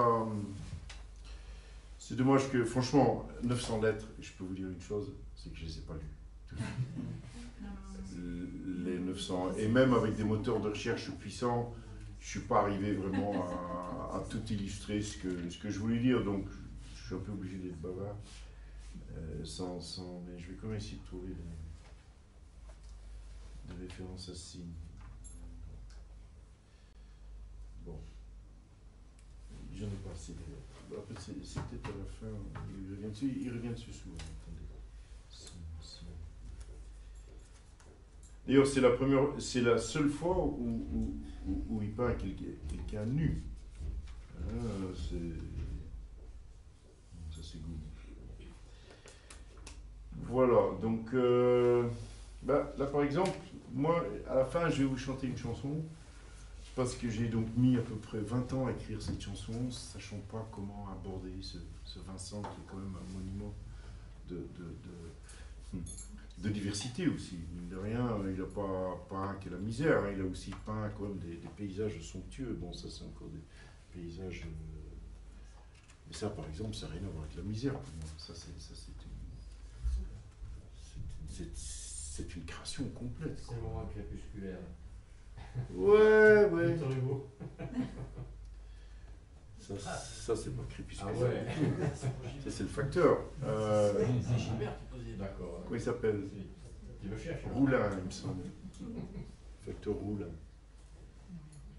c'est dommage que, franchement, 900 lettres, je peux vous dire une chose, c'est que je ne les ai pas lues. Les 900, et même avec des moteurs de recherche puissants, je suis pas arrivé vraiment à, à tout illustrer ce que, ce que je voulais dire, donc je suis un peu obligé d'être bavard. euh, sans, sans- mais je vais quand même essayer de trouver des, des références à ce signe. Bon. J'en ai pas c'est peut-être à la fin. Il revient dessus, il revient dessus souvent. D'ailleurs, c'est la première, c'est la seule fois où, où, il peint quelqu'un quelqu'un nu. Ah. Ça, c'est good. Voilà, donc. euh, bah, là, par exemple, moi, à la fin, je vais vous chanter une chanson. Parce que j'ai donc mis à peu près 20 ans à écrire cette chanson, sachant pas comment aborder ce, ce Vincent qui est quand même un monument de, de diversité aussi. De rien, il n'a pas peint que la misère, hein, il a aussi peint quand même des, paysages somptueux. Bon, ça c'est encore des paysages. euh, Mais ça, par exemple, ça n'a rien à voir avec la misère. Ça, c'est une, une création complète. C'est le crépusculaire. Ouais, ouais. Victor Hugo. Ça, ça c'est pas crépuscule. Ah ouais. Ça, c'est le facteur. Euh, C'est Gilbert qui posait. D'accord. comment il s'appelle Tu me cherches. hein. Roulin, il me semble. Facteur Roulin.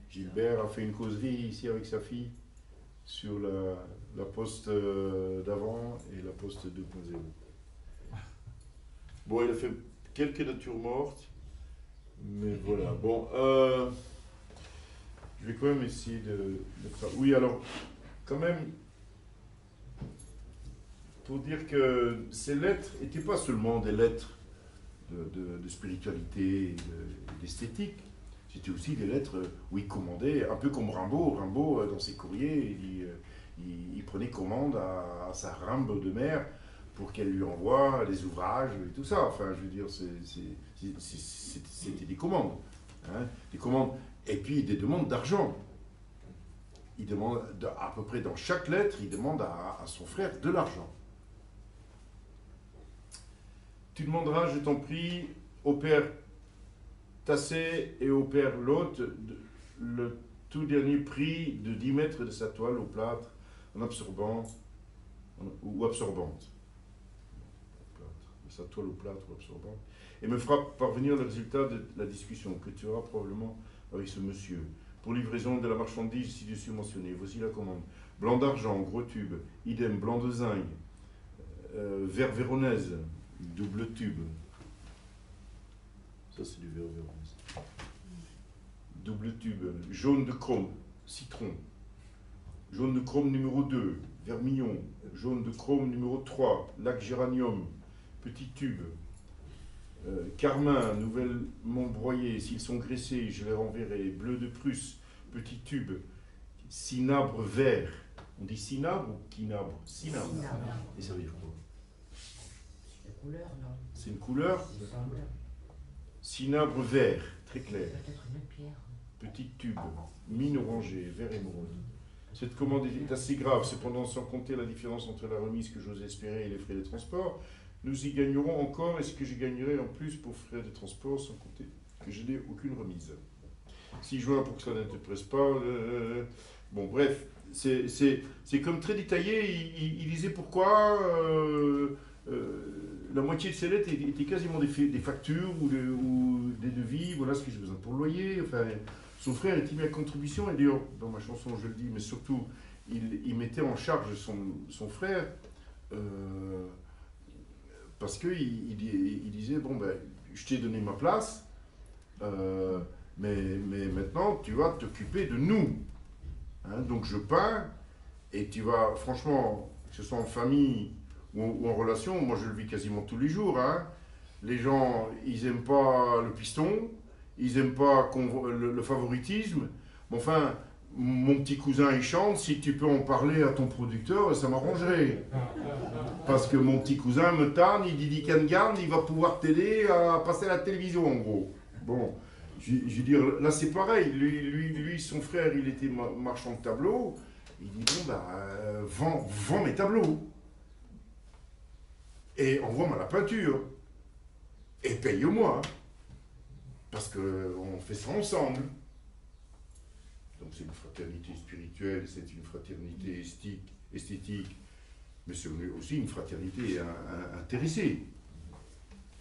Gilbert a fait une causerie ici avec sa fille sur la, la poste euh, d'avant et la poste 2.0. Bon, il a fait quelques natures mortes, mais voilà. Bon, euh, je vais quand même essayer de, Oui, alors, quand même, pour dire que ces lettres n'étaient pas seulement des lettres de, de- de spiritualité d'esthétique. C'était aussi des lettres où il commandait, un peu comme Rimbaud. Rimbaud, euh, dans ses courriers, il, euh, prenait commande à, à sa Rimbaud de mère pour qu'elle lui envoie des ouvrages et tout ça. Enfin, je veux dire, c'est- c'était des commandes. hein, des commandes. Et puis des demandes d'argent. Il demande, de- à peu près dans chaque lettre, il demande à, son frère de l'argent. Tu demanderas, je t'en prie, au père Tassé et au père Lot de- le tout dernier prix de 10 mètres de sa toile au plâtre en absorbant ou absorbante. De sa toile au plâtre ou absorbante. Et me fera parvenir le résultat de la discussion que tu auras probablement avec ce monsieur. Pour livraison de la marchandise ci-dessus mentionnée, voici la commande. Blanc d'argent, gros tube, idem, blanc de zinc, euh, vert véronèse, double tube. Ça, c'est du vert véronèse. Double tube, jaune de chrome, citron. Jaune de chrome numéro 2, vermillon. Jaune de chrome numéro 3, lac géranium, petit tube. Euh, carmin, nouvellement broyé, s'ils sont graissés, je les renverrai. Bleu de Prusse, petit tube. Cinabre vert. On dit cinabre ou quinabre? Cinabre. Cinabre. Et ça veut dire quoi? La couleur, non? C'est une couleur? C'est couleur. Cinabre vert, très clair. Petit tube, mine orangée, vert émeraude. Cette commande est assez grave, cependant sans compter la différence entre la remise que j'ose espérer et les frais de transport, nous y gagnerons encore et ce que je gagnerai en plus pour frais de transport sans compter que je n'ai aucune remise. 6 juin pour que cela n'interprète pas. bon, bref, c'est- comme très détaillé. Il, disait pourquoi euh, euh, la moitié de ces lettres étaient quasiment des, fa- des factures ou des devis. Voilà ce que j'ai besoin pour le loyer. Enfin, son frère était mis à contribution, et d'ailleurs, dans ma chanson, je le dis, mais surtout, il, il mettait en charge son, son frère, euh, parce qu'il il, disait, bon, ben, je t'ai donné ma place, euh, mais, mais maintenant, tu vas t'occuper de nous. Hein, donc, je peins, et tu vas, franchement, que ce soit en famille ou, en relation, moi, je le vis quasiment tous les jours, hein. les gens, ils n'aiment pas le piston, ils n'aiment pas le favoritisme. Mais enfin, mon petit cousin il chante, si tu peux en parler à ton producteur, ça m'arrangerait. Parce que mon petit cousin me tanne, il dit Garde, il va pouvoir t'aider à passer à la télévision en gros. Bon, je veux dire, là c'est pareil, lui, lui, son frère, il était ma- marchand de tableaux, il dit bon bah, euh, vends mes tableaux. Et envoie-moi la peinture. Et paye-moi. Parce qu'on fait ça ensemble. Donc c'est une fraternité spirituelle, c'est une fraternité esthétique, mais c'est aussi une fraternité in- in- intéressée.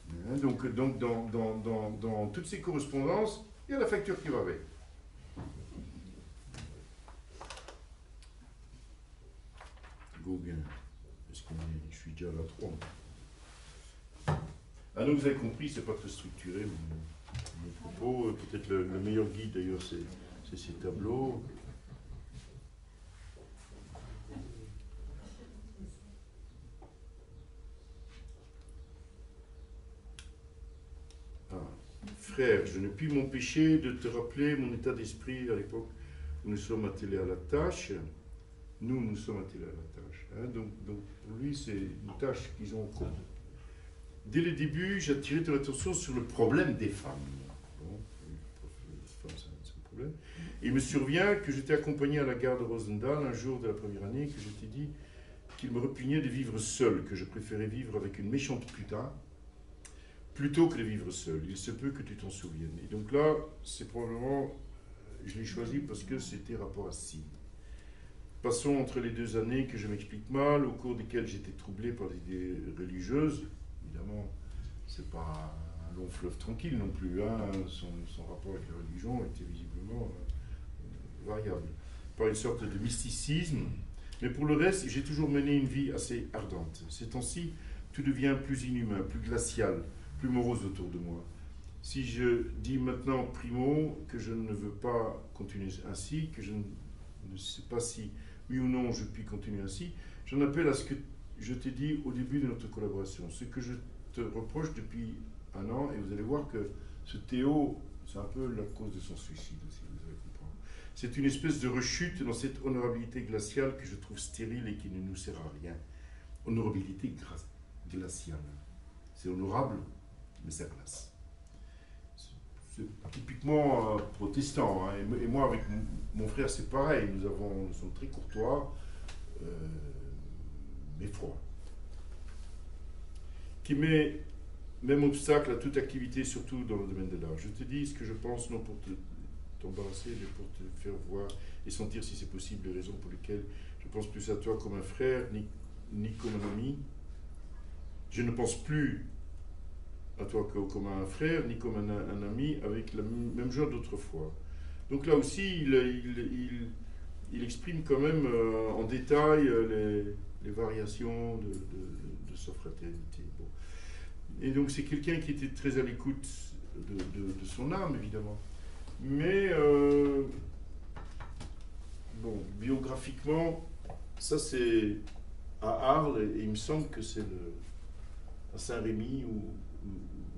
Hein, Donc, donc dans, dans- dans- dans toutes ces correspondances, il y a la facture qui va avec. Gauguin, est-ce qu'on je suis déjà à la 3. Ah donc vous avez compris, c'est pas très structuré mon, propos. Peut-être le, le meilleur guide d'ailleurs, c'est c'est ces tableaux. Ah. Frère, je ne puis m'empêcher de te rappeler mon état d'esprit à l'époque où nous sommes attelés à la tâche. Nous, nous sommes attelés à la tâche. hein. Donc, donc, pour lui, c'est une tâche qu'ils ont en commun. Dès le début, j'attirais ton attention sur le problème des femmes. Bon, c'est un problème. Il me survient que j'étais accompagné à la gare de Rosendal un jour de la première année, que je t'ai dit qu'il me repugnait de vivre seul, que je préférais vivre avec une méchante putain, plutôt que de vivre seul. Il se peut que tu t'en souviennes. Et donc là, c'est probablement, je l'ai choisi parce que c'était rapport à Sim. Passons entre les deux années que je m'explique mal, au cours desquelles j'étais troublé par des idées religieuses. Évidemment, c'est pas un long fleuve tranquille non plus. hein. Son, son rapport avec la religion était visiblement euh, variable. Par une sorte de mysticisme. Mais pour le reste, j'ai toujours mené une vie assez ardente. Ces temps-ci, tout devient plus inhumain, plus glacial, plus morose autour de moi. Si je dis maintenant, primo, que je ne veux pas continuer ainsi, que je ne sais pas si oui ou non je puis continuer ainsi, j'en appelle à ce que je t'ai dit au début de notre collaboration. Ce que je te reproche depuis un an, et vous allez voir que ce Théo, c'est un peu la cause de son suicide aussi. C'est une espèce de rechute dans cette honorabilité glaciale que je trouve stérile et qui ne nous sert à rien. Honorabilité glaciale. C'est honorable, mais ça glace. C'est typiquement euh, protestant. hein. Et, mo- et moi, avec mon, mon frère, c'est pareil. Nous, avons, nous sommes très courtois, euh, mais froids. Qui met même obstacle à toute activité, surtout dans le domaine de l'art. Je te dis ce que je pense, non pour te- mais pour te faire voir et sentir si c'est possible les raisons pour lesquelles je pense plus à toi comme un frère, ni, ni comme un ami. Je ne pense plus à toi que- comme un frère, ni comme un, ami, avec m- même joie d'autrefois. Donc là aussi, il, il- il- exprime quand même euh, en détail euh, les, les variations de, de- de sa fraternité. Et donc c'est quelqu'un qui était très à l'écoute de- de son âme, évidemment. Mais, euh, bon, biographiquement, ça c'est à Arles, et il me semble que c'est à Saint-Rémy où,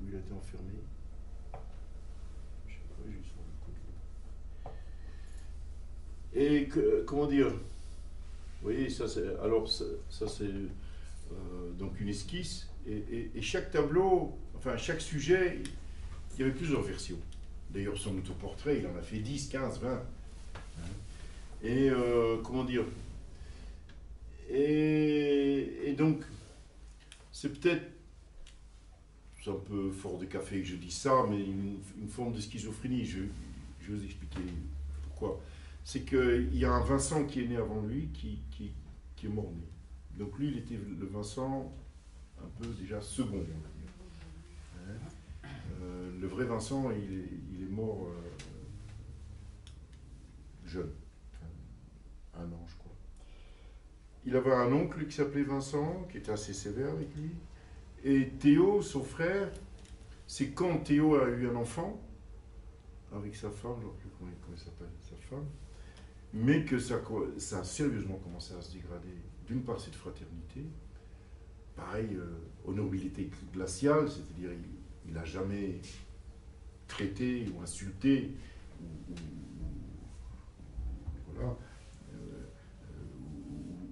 il a été enfermé. Je sais pas, j'ai Et que- comment dire? Vous voyez, ça c'est. Alors, ça, c'est euh, donc une esquisse. Et chaque tableau, enfin chaque sujet, il y avait plusieurs versions. D'ailleurs, son autoportrait, il en a fait 10, 15, 20. Hein. Et euh, comment dire? Et, donc, c'est peut-être, c'est un peu fort de café que je dis ça, mais une, forme de schizophrénie. Je, je vais vous expliquer pourquoi. C'est qu'il y a un Vincent qui est né avant lui qui, qui, qui est mort-né. Donc lui, il était le Vincent un peu déjà second, on va dire. Hein. Euh, le vrai Vincent, il est, mort euh, jeune, un an, je crois. Il avait un oncle qui s'appelait Vincent, qui était assez sévère avec lui. Et Théo, son frère, c'est quand Théo a eu un enfant avec sa femme, je ne sais plus comment, il s'appelle, sa femme, mais que ça, a sérieusement commencé à se dégrader. D'une part, cette fraternité, pareil, euh, honorabilité glaciale, c'est-à-dire il n'a jamais traité ou insulté ou, ou-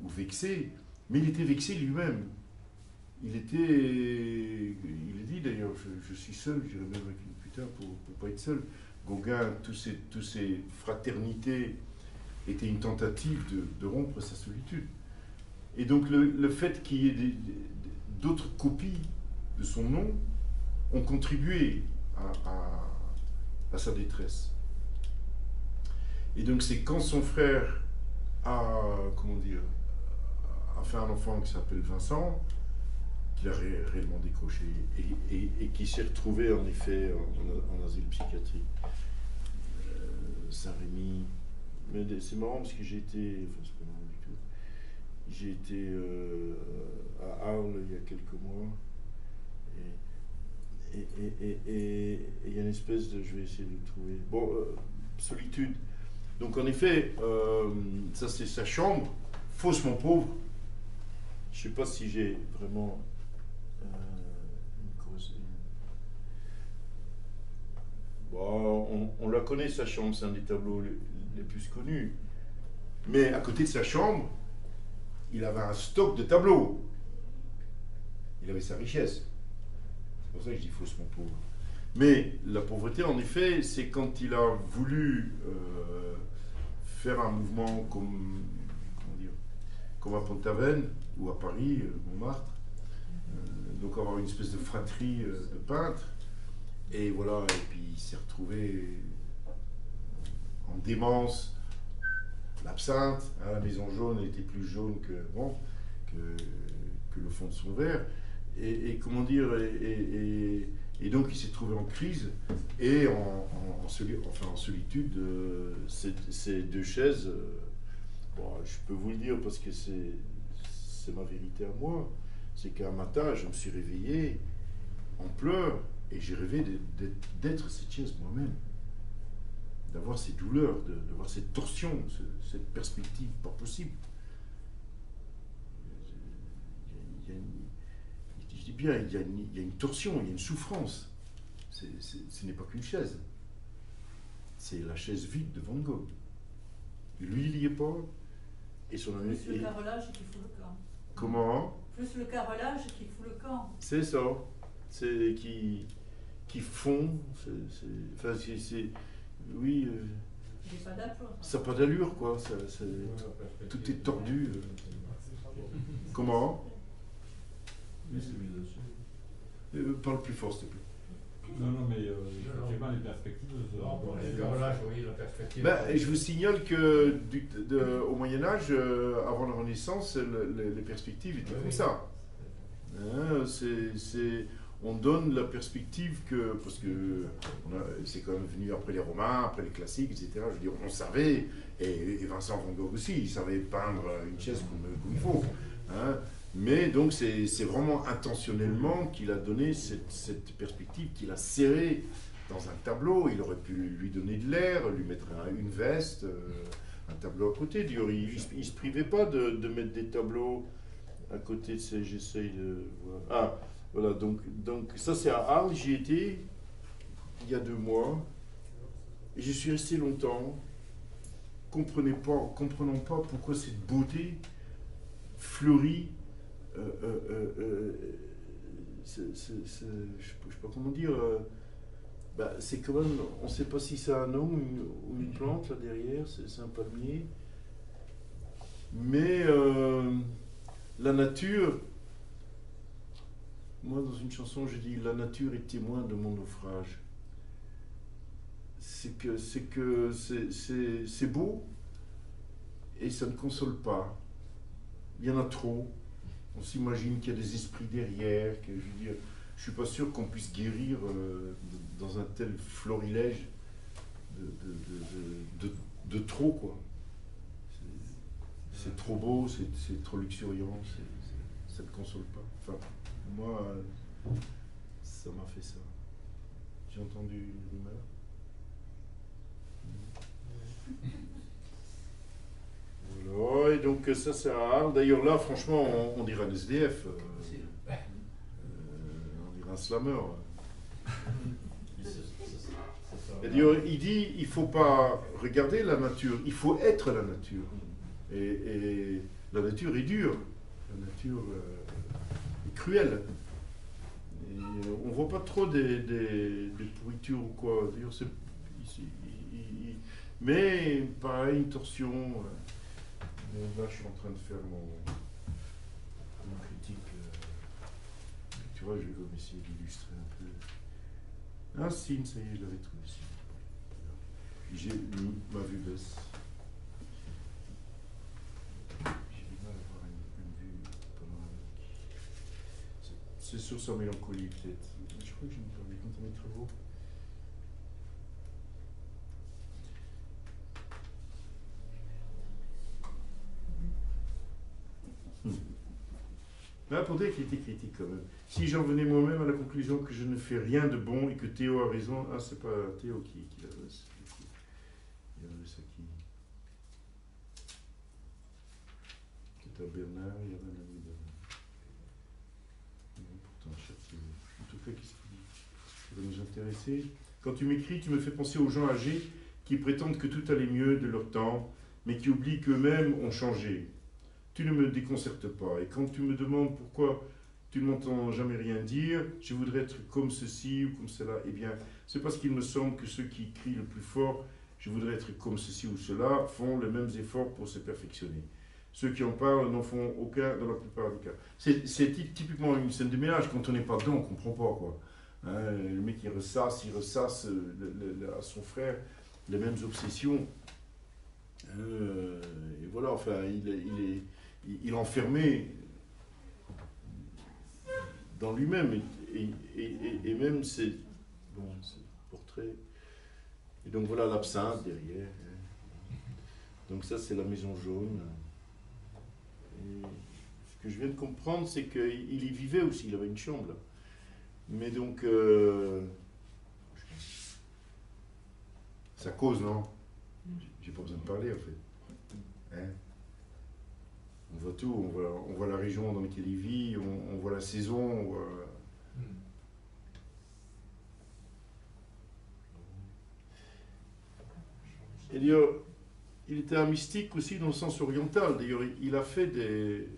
ou- vexé, mais il était vexé lui-même. Il était, il dit d'ailleurs, je, suis seul, j'irai même avec une putain pour ne pas être seul. Gauguin, tous ces, tous ces fraternités étaient une tentative de, rompre sa solitude. Et donc le, fait qu'il y ait d'autres copies de son nom ont contribué à, sa détresse. Et donc c'est quand son frère a, comment dire, a fait un enfant qui s'appelle Vincent, qu'il a ré- réellement décroché et, qui s'est retrouvé en effet en, asile psychiatrique. Euh, Saint-Rémy. Mais c'est marrant parce que j'ai été, enfin c'est marrant du tout, j'ai été euh, à Arles il y a quelques mois et il y a une espèce de, je vais essayer de le trouver, bon, euh, solitude. Donc en effet, euh, ça c'est sa chambre, faussement pauvre. Je sais pas si j'ai vraiment euh, une cause. Bon, on, la connaît sa chambre, c'est un des tableaux les plus connus. Mais à côté de sa chambre, il avait un stock de tableaux. Il avait sa richesse. C'est pour ça que je dis faussement pauvre. Mais la pauvreté, en effet, c'est quand il a voulu euh, faire un mouvement comme, comment dire, comme à Pont-Aven ou à Paris, euh, Montmartre. Euh, donc avoir une espèce de fratrie de peintres. Et voilà, et puis il s'est retrouvé en démence. L'absinthe, hein, la maison jaune était plus jaune que, bon, que le fond de son verre. Et, comment dire, et, donc il s'est trouvé en crise et en, solitude. euh, ces, deux chaises, euh, je peux vous le dire parce que c'est ma vérité à moi, c'est qu'un matin je me suis réveillé en pleurs et j'ai rêvé d'être- cette chaise moi-même, d'avoir ces douleurs, de, cette torsion, ce- cette perspective pas possible. Il y a une- je dis bien, il y, a une, il y a une torsion, il y a une souffrance. Ce n'est pas qu'une chaise. C'est la chaise vide de Van Gogh. Lui, il n'y est pas. Et son ami. Plus le carrelage qui fout le camp. comment? Plus le carrelage qui fout le camp. C'est ça. C'est qui, qui fond. c'est- Enfin, c'est. Oui, euh, pas d'applause. ça n'a pas d'allure, quoi. ça- tout est tordu. Euh. Euh, Parle plus fort, s'il te plaît. Non, non, mais euh, effectivement, les perspectives. euh, Non, pour les oui, la perspective. Ben, je vous signale que du- de- au Moyen Âge, euh, avant la Renaissance, le- le- les perspectives étaient Oui, comme oui. ça. Hein, c'est- on donne la perspective que, parce que c'est quand même venu après les Romains, après les classiques, etc. Je veux dire, on savait, et, et Vincent Van Gogh aussi, il savait peindre une chaise comme, comme il faut. hein. Mais donc c'est vraiment intentionnellement qu'il a donné cette, perspective, qu'il a serré dans un tableau. Il aurait pu lui donner de l'air, lui mettre un- une veste, euh, un tableau à côté. Il ne se privait pas de, mettre des tableaux à côté de ces. J'essaye de voir. Ah, voilà, donc, donc ça c'est à Arles, j'y étais il y a deux mois. Et je suis resté longtemps, comprenez pas, comprenant pas pourquoi cette beauté fleurit. Euh, euh, euh, je ne sais pas comment dire. bah, c'est quand même, on ne sait pas si c'est un homme ou une, plante là derrière, c'est un palmier. Mais la nature, moi dans une chanson je dis la nature est témoin de mon naufrage. C'est que c'est que c'est beau et ça ne console pas. Il y en a trop. On s'imagine qu'il y a des esprits derrière, que je veux dire, je suis pas sûr qu'on puisse guérir euh, dans un tel florilège de, de, de- trop quoi. C'est- trop beau, c'est trop luxuriant, ça ne console pas. Enfin, moi, ça m'a fait ça. J'ai entendu une rumeur. Et donc ça c'est à Arles. D'ailleurs là, franchement, on, on dirait un SDF. euh, euh, on dirait un slammer. Et d'ailleurs, il dit, il faut pas regarder la nature, il faut être la nature. Et, et la nature est dure, la nature euh, est cruelle. Et euh, on voit pas trop des, des, des pourritures ou quoi. D'ailleurs, c'est mais pareil, une torsion. euh, là, je suis en train de faire mon, mon critique. euh, tu vois, je vais essayer d'illustrer un peu. Ah, si, ça y est, je l'avais trouvé. J'ai mis ma vue baisse. J'ai du mal à avoir une, vue. C'est- sur sa mélancolie, peut-être. Je crois que j'ai mis pas mis dans mes travaux. Hmm. Là, pour dire qu'il était critique quand même. Si j'en venais moi-même à la conclusion que je ne fais rien de bon et que Théo a raison, ah, c'est pas Théo qui, qui qui. À Bernard, il y un ami Bernard. Non, pourtant, Châtillon. En tout cas, qu'est-ce Ça va nous intéresser? Quand tu m'écris, tu me fais penser aux gens âgés qui prétendent que tout allait mieux de leur temps, mais qui oublient qu'eux-mêmes ont changé. Tu ne me déconcertes pas. Et quand tu me demandes pourquoi tu ne m'entends jamais rien dire, je voudrais être comme ceci ou comme cela, eh bien, c'est parce qu'il me semble que ceux qui crient le plus fort, je voudrais être comme ceci ou cela, font les mêmes efforts pour se perfectionner. Ceux qui en parlent n'en font aucun dans la plupart des cas. C'est c'est ty- typiquement une scène de ménage. Quand on n'est pas dedans, on ne comprend pas. Quoi. Hein, le mec, il ressasse, il ressasse euh, à son frère les mêmes obsessions. Euh, et voilà, enfin, il est, il, enfermé dans lui-même. Et, et, et- et même, c'est bon, c'est le portrait. Et donc voilà l'absinthe derrière. hein. Donc ça, c'est la maison jaune. Et ce que je viens de comprendre, c'est qu'il y vivait aussi, il avait une chambre. là. Mais donc, euh, ça cause, non? J'ai pas besoin de parler, en fait. Hein? On voit tout, on voit, la région dans laquelle il vit, on, voit la saison, on d'ailleurs, il était un mystique aussi dans le sens oriental. D'ailleurs, il- a fait des.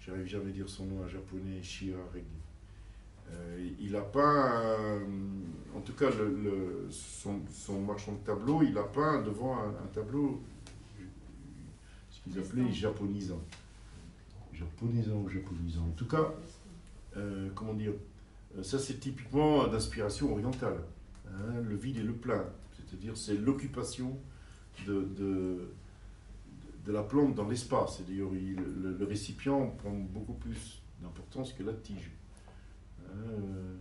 J'arrive jamais à dire son nom en japonais, Shiharegi. Euh, il a peint, euh, en tout cas, son, marchand de tableau, il a peint devant un tableau, ce qu'ils appelaient japonisant. Japonisant japonisant. En tout cas, euh, comment dire, euh, ça c'est typiquement d'inspiration orientale. hein, le vide et le plein. C'est-à-dire c'est l'occupation de, la plante dans l'espace. C'est d'ailleurs il- le, le récipient prend beaucoup plus d'importance que la tige. Hein, euh.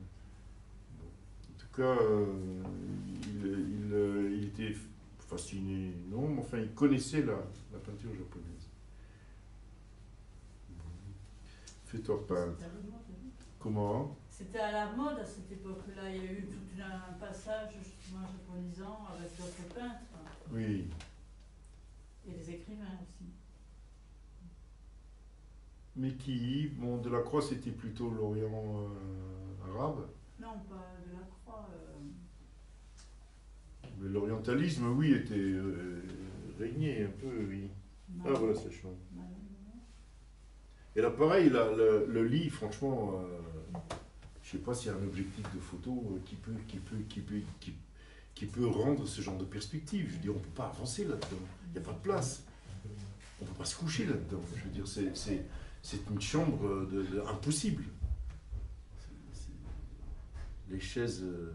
En tout cas, il était fasciné, non, mais enfin il connaissait la, la peinture japonaise. Fais-toi peindre. Comment? C'était à la mode à cette époque-là. Il y a eu tout un passage justement japonisant avec d'autres peintres Oui. et des écrivains aussi. Mais qui, bon, Delacroix, c'était plutôt l'Orient euh, arabe? Non, pas de la croix. euh, Mais l'orientalisme, oui, était euh, régné un peu, oui. Ah, voilà, ça change. Et là, pareil, là, le, le lit, franchement, euh, je sais pas s'il y a un objectif de photo euh, qui peut, qui peut, qui peut, qui, qui peut rendre ce genre de perspective. Je veux dire, on peut pas avancer là-dedans. Il n'y a pas de place. On peut pas se coucher là-dedans. Je veux dire, c'est, c'est, c'est une chambre de, de- impossible. Les chaises euh,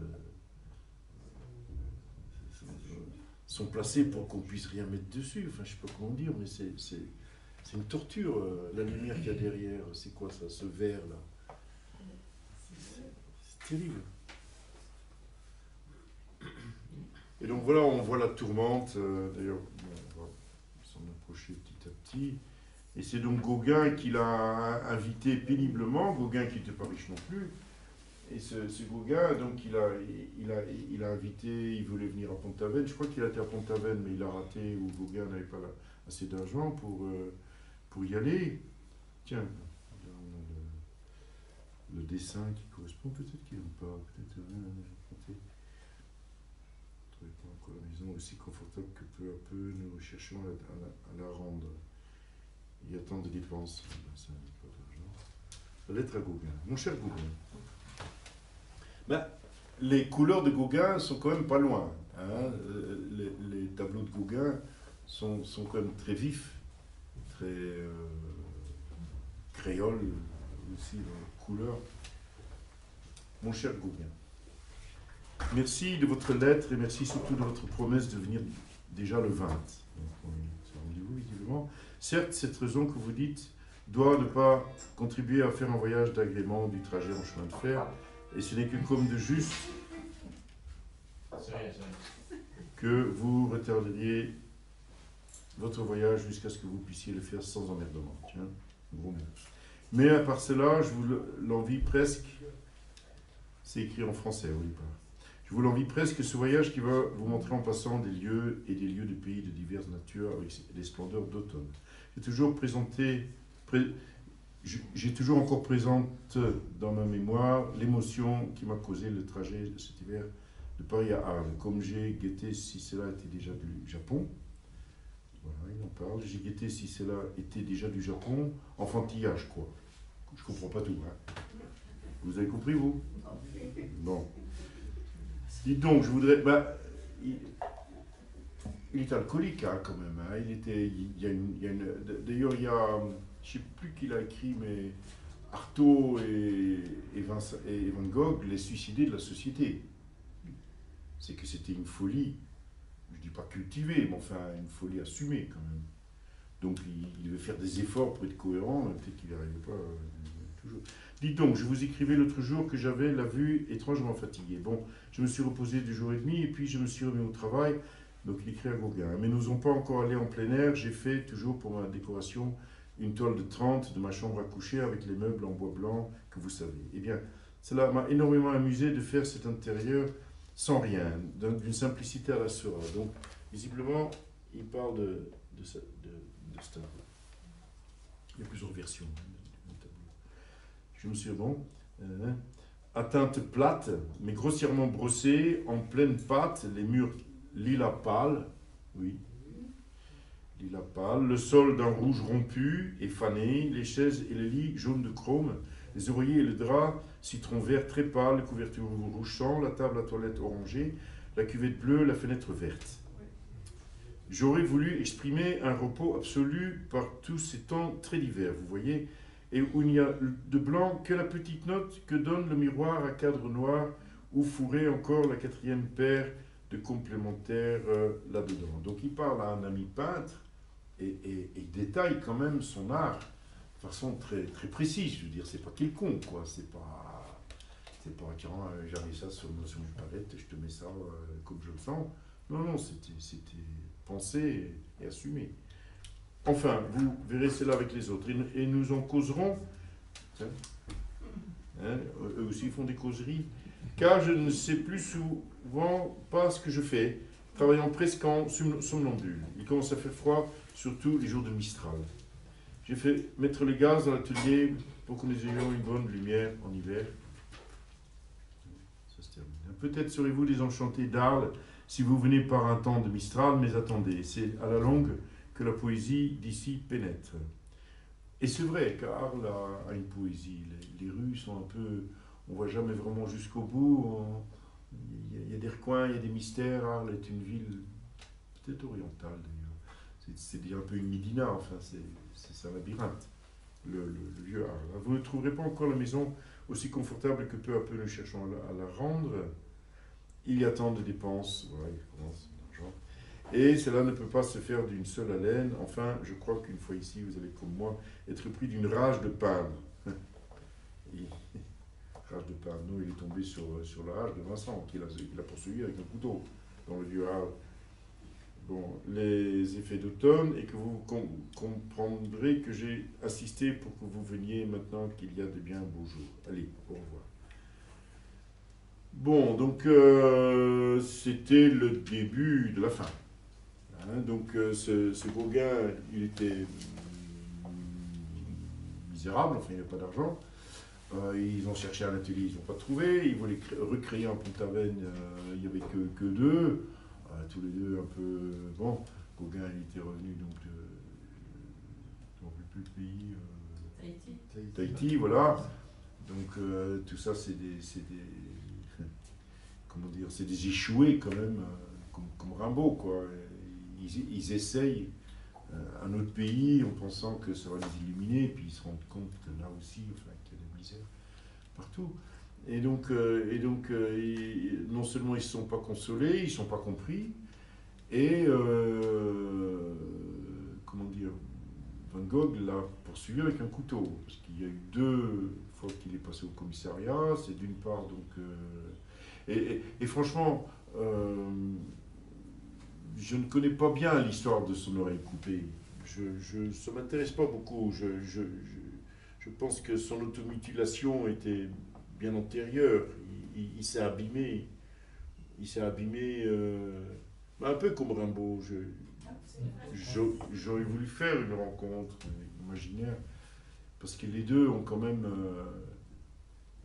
sont- sont placées pour qu'on puisse rien mettre dessus. Enfin, je sais pas comment dire, mais c'est, une torture. euh, La lumière qu'il y a derrière, c'est quoi ça, ce verre là? C'est terrible. Et donc voilà, on voit la tourmente. euh, D'ailleurs, on va s'en approcher petit à petit. Et c'est donc Gauguin qui l'a invité péniblement. Gauguin qui n'était pas riche non plus. Et ce, ce Gauguin, donc il a, il, a, il a invité, il voulait venir à Pont-Aven. Je crois qu'il a été à Pont-Aven, mais il a raté, ou Gauguin n'avait pas assez d'argent pour, euh, pour y aller. Tiens, là, on a le, dessin qui correspond, peut-être qu'il n'aime pas, peut-être. Je trouvais pas que la maison aussi confortable que peu à peu nous cherchons à, à la, à rendre. Il y a tant de dépenses, ben, ça pas d'argent. Lettre à Gauguin. Mon cher Gauguin, ben, les couleurs de Gauguin sont quand même pas loin. hein. Euh, Les, tableaux de Gauguin sont, sont quand même très vifs, très euh, créoles aussi dans couleurs. Mon cher Gauguin, merci de votre lettre et merci surtout de votre promesse de venir déjà le 20. Donc, on est sur rendez-vous, visiblement. Certes, cette raison que vous dites doit ne pas contribuer à faire un voyage d'agrément du trajet en chemin de fer, et ce n'est que comme de juste que vous retarderiez votre voyage jusqu'à ce que vous puissiez le faire sans emmerdement. Tiens. Mais à part cela, je vous le- l'envie presque. C'est écrit en français, oui, pas. Je vous l'envie presque ce voyage qui va vous montrer en passant des lieux et des lieux de pays de diverses natures avec les splendeurs d'automne. J'ai toujours présenté, pré- j'ai toujours encore présente dans ma mémoire l'émotion qui m'a causé le trajet cet hiver de Paris à Arles. Comme j'ai guetté si cela était déjà du Japon, voilà, il en parle. J'ai guetté si cela était déjà du Japon, enfantillage quoi. Je comprends pas tout. hein. Vous avez compris vous? Bon. Dites donc, je voudrais. Bah, il, est alcoolique hein, quand même. hein. Il était. Il y a une. il y a Je sais plus qui l'a écrit, mais Artaud et, Van Gogh, les suicidés de la société. C'est que c'était une folie, je dis pas cultivée, mais enfin une folie assumée quand même. Donc il, il devait faire des efforts pour être cohérent, peut-être qu'il n'y arrivait pas euh, toujours. Dites donc, je vous écrivais l'autre jour que j'avais la vue étrangement fatiguée. Bon, je me suis reposé deux jours et demi et puis je me suis remis au travail. Donc il écrit à Gauguin. Mais n'osons pas encore aller en plein air. J'ai fait toujours pour ma décoration une toile de 30 de ma chambre à coucher avec les meubles en bois blanc que vous savez. Eh bien, cela m'a énormément amusé de faire cet intérieur sans rien, d'un- d'une simplicité à la Seurat. Donc, visiblement, il parle de, de, ce- de, de. Il y a plusieurs versions hein, du tableau. Je me suis bon. euh, atteinte plate, mais grossièrement brossée, en pleine pâte, les murs lilas pâle, oui, lilas pâle, le sol d'un rouge rompu et fané, les chaises et les lits jaunes de chrome, les oreillers et le drap citron vert très pâle, couverture rouge la table à toilette orangée, la cuvette bleue, la fenêtre verte. J'aurais voulu exprimer un repos absolu par tous ces temps très divers, vous voyez, et où il n'y a de blanc que la petite note que donne le miroir à cadre noir où fourrait encore la quatrième paire de complémentaires euh, là-dedans. Donc il parle à un ami peintre et, et- et il détaille quand même son art de façon très, très précise. Je veux dire, c'est pas quelconque, quoi. C'est pas, c'est pas tiens, j'ai mis ça sur, sur une palette, je te mets ça euh, comme je le sens. Non, non, c'était, pensé et, assumé. Enfin, vous verrez cela avec les autres et, nous en causerons. Hein, eux aussi font des causeries. Car je ne sais plus souvent pas ce que je fais, travaillant presque en som- somnambule. Il commence à faire froid, surtout les jours de Mistral. J'ai fait mettre le gaz dans l'atelier pour que nous ayons une bonne lumière en hiver. Ça se termine. Peut-être serez-vous désenchanté d'Arles si vous venez par un temps de Mistral, mais attendez, c'est à la longue que la poésie d'ici pénètre. Et c'est vrai qu'Arles a, une poésie. Les, rues sont un peu. On voit jamais vraiment jusqu'au bout. Il y, y a des recoins, il y a des mystères. Arles est une ville peut-être orientale. C'est- déjà un peu une midina, enfin, c'est un labyrinthe, le, le- le vieux Arles. Vous ne trouverez pas encore la maison aussi confortable que peu à peu nous cherchons à la, à la rendre. Il y a tant de dépenses, voilà, il commence l'argent. Et cela ne peut pas se faire d'une seule haleine. Enfin, je crois qu'une fois ici, vous allez, comme moi, être pris d'une rage de peindre. Rage de peindre. Non, il est tombé sur, sur la rage de Vincent, qu'il a, qu'il a poursuivi avec un couteau dans le vieux Arles. Les effets d'automne, et que vous com- comprendrez que j'ai assisté pour que vous veniez maintenant qu'il y a de bien beaux jours. Allez, au revoir. Bon, donc euh, c'était le début de la fin. Hein, donc euh, ce, ce Gauguin, il était misérable, enfin il n'avait pas d'argent. Euh, ils ont cherché un atelier, ils n'ont pas trouvé. Ils voulaient cré- recréer un Pont-Aven, il n'y avait que deux. Enfin, tous les deux un peu. Bon, Gauguin, il était revenu donc de. Ne rappelle plus le pays. euh, Tahiti. Tahiti, voilà. Donc euh, tout ça, c'est des, des, comment dire, c'est des échoués quand même, euh, comme, comme Rimbaud, quoi. Ils, ils essayent un autre pays en pensant que ça va les illuminer, puis ils se rendent compte que là aussi, enfin, qu'il y a des misères partout. Et donc, euh, et donc euh, non seulement ils ne sont pas consolés, ils ne sont pas compris, et euh, comment dire, Van Gogh l'a poursuivi avec un couteau, parce qu'il y a eu deux fois qu'il est passé au commissariat. C'est d'une part donc, et, franchement, je ne connais pas bien l'histoire de son oreille coupée. Je, je, ça m'intéresse pas beaucoup. Je, je, je pense que son automutilation était bien antérieure. Il, s'est abîmé. Il s'est abîmé euh, un peu comme Rimbaud. J'aurais voulu faire une rencontre imaginaire, parce que les deux ont quand même. euh,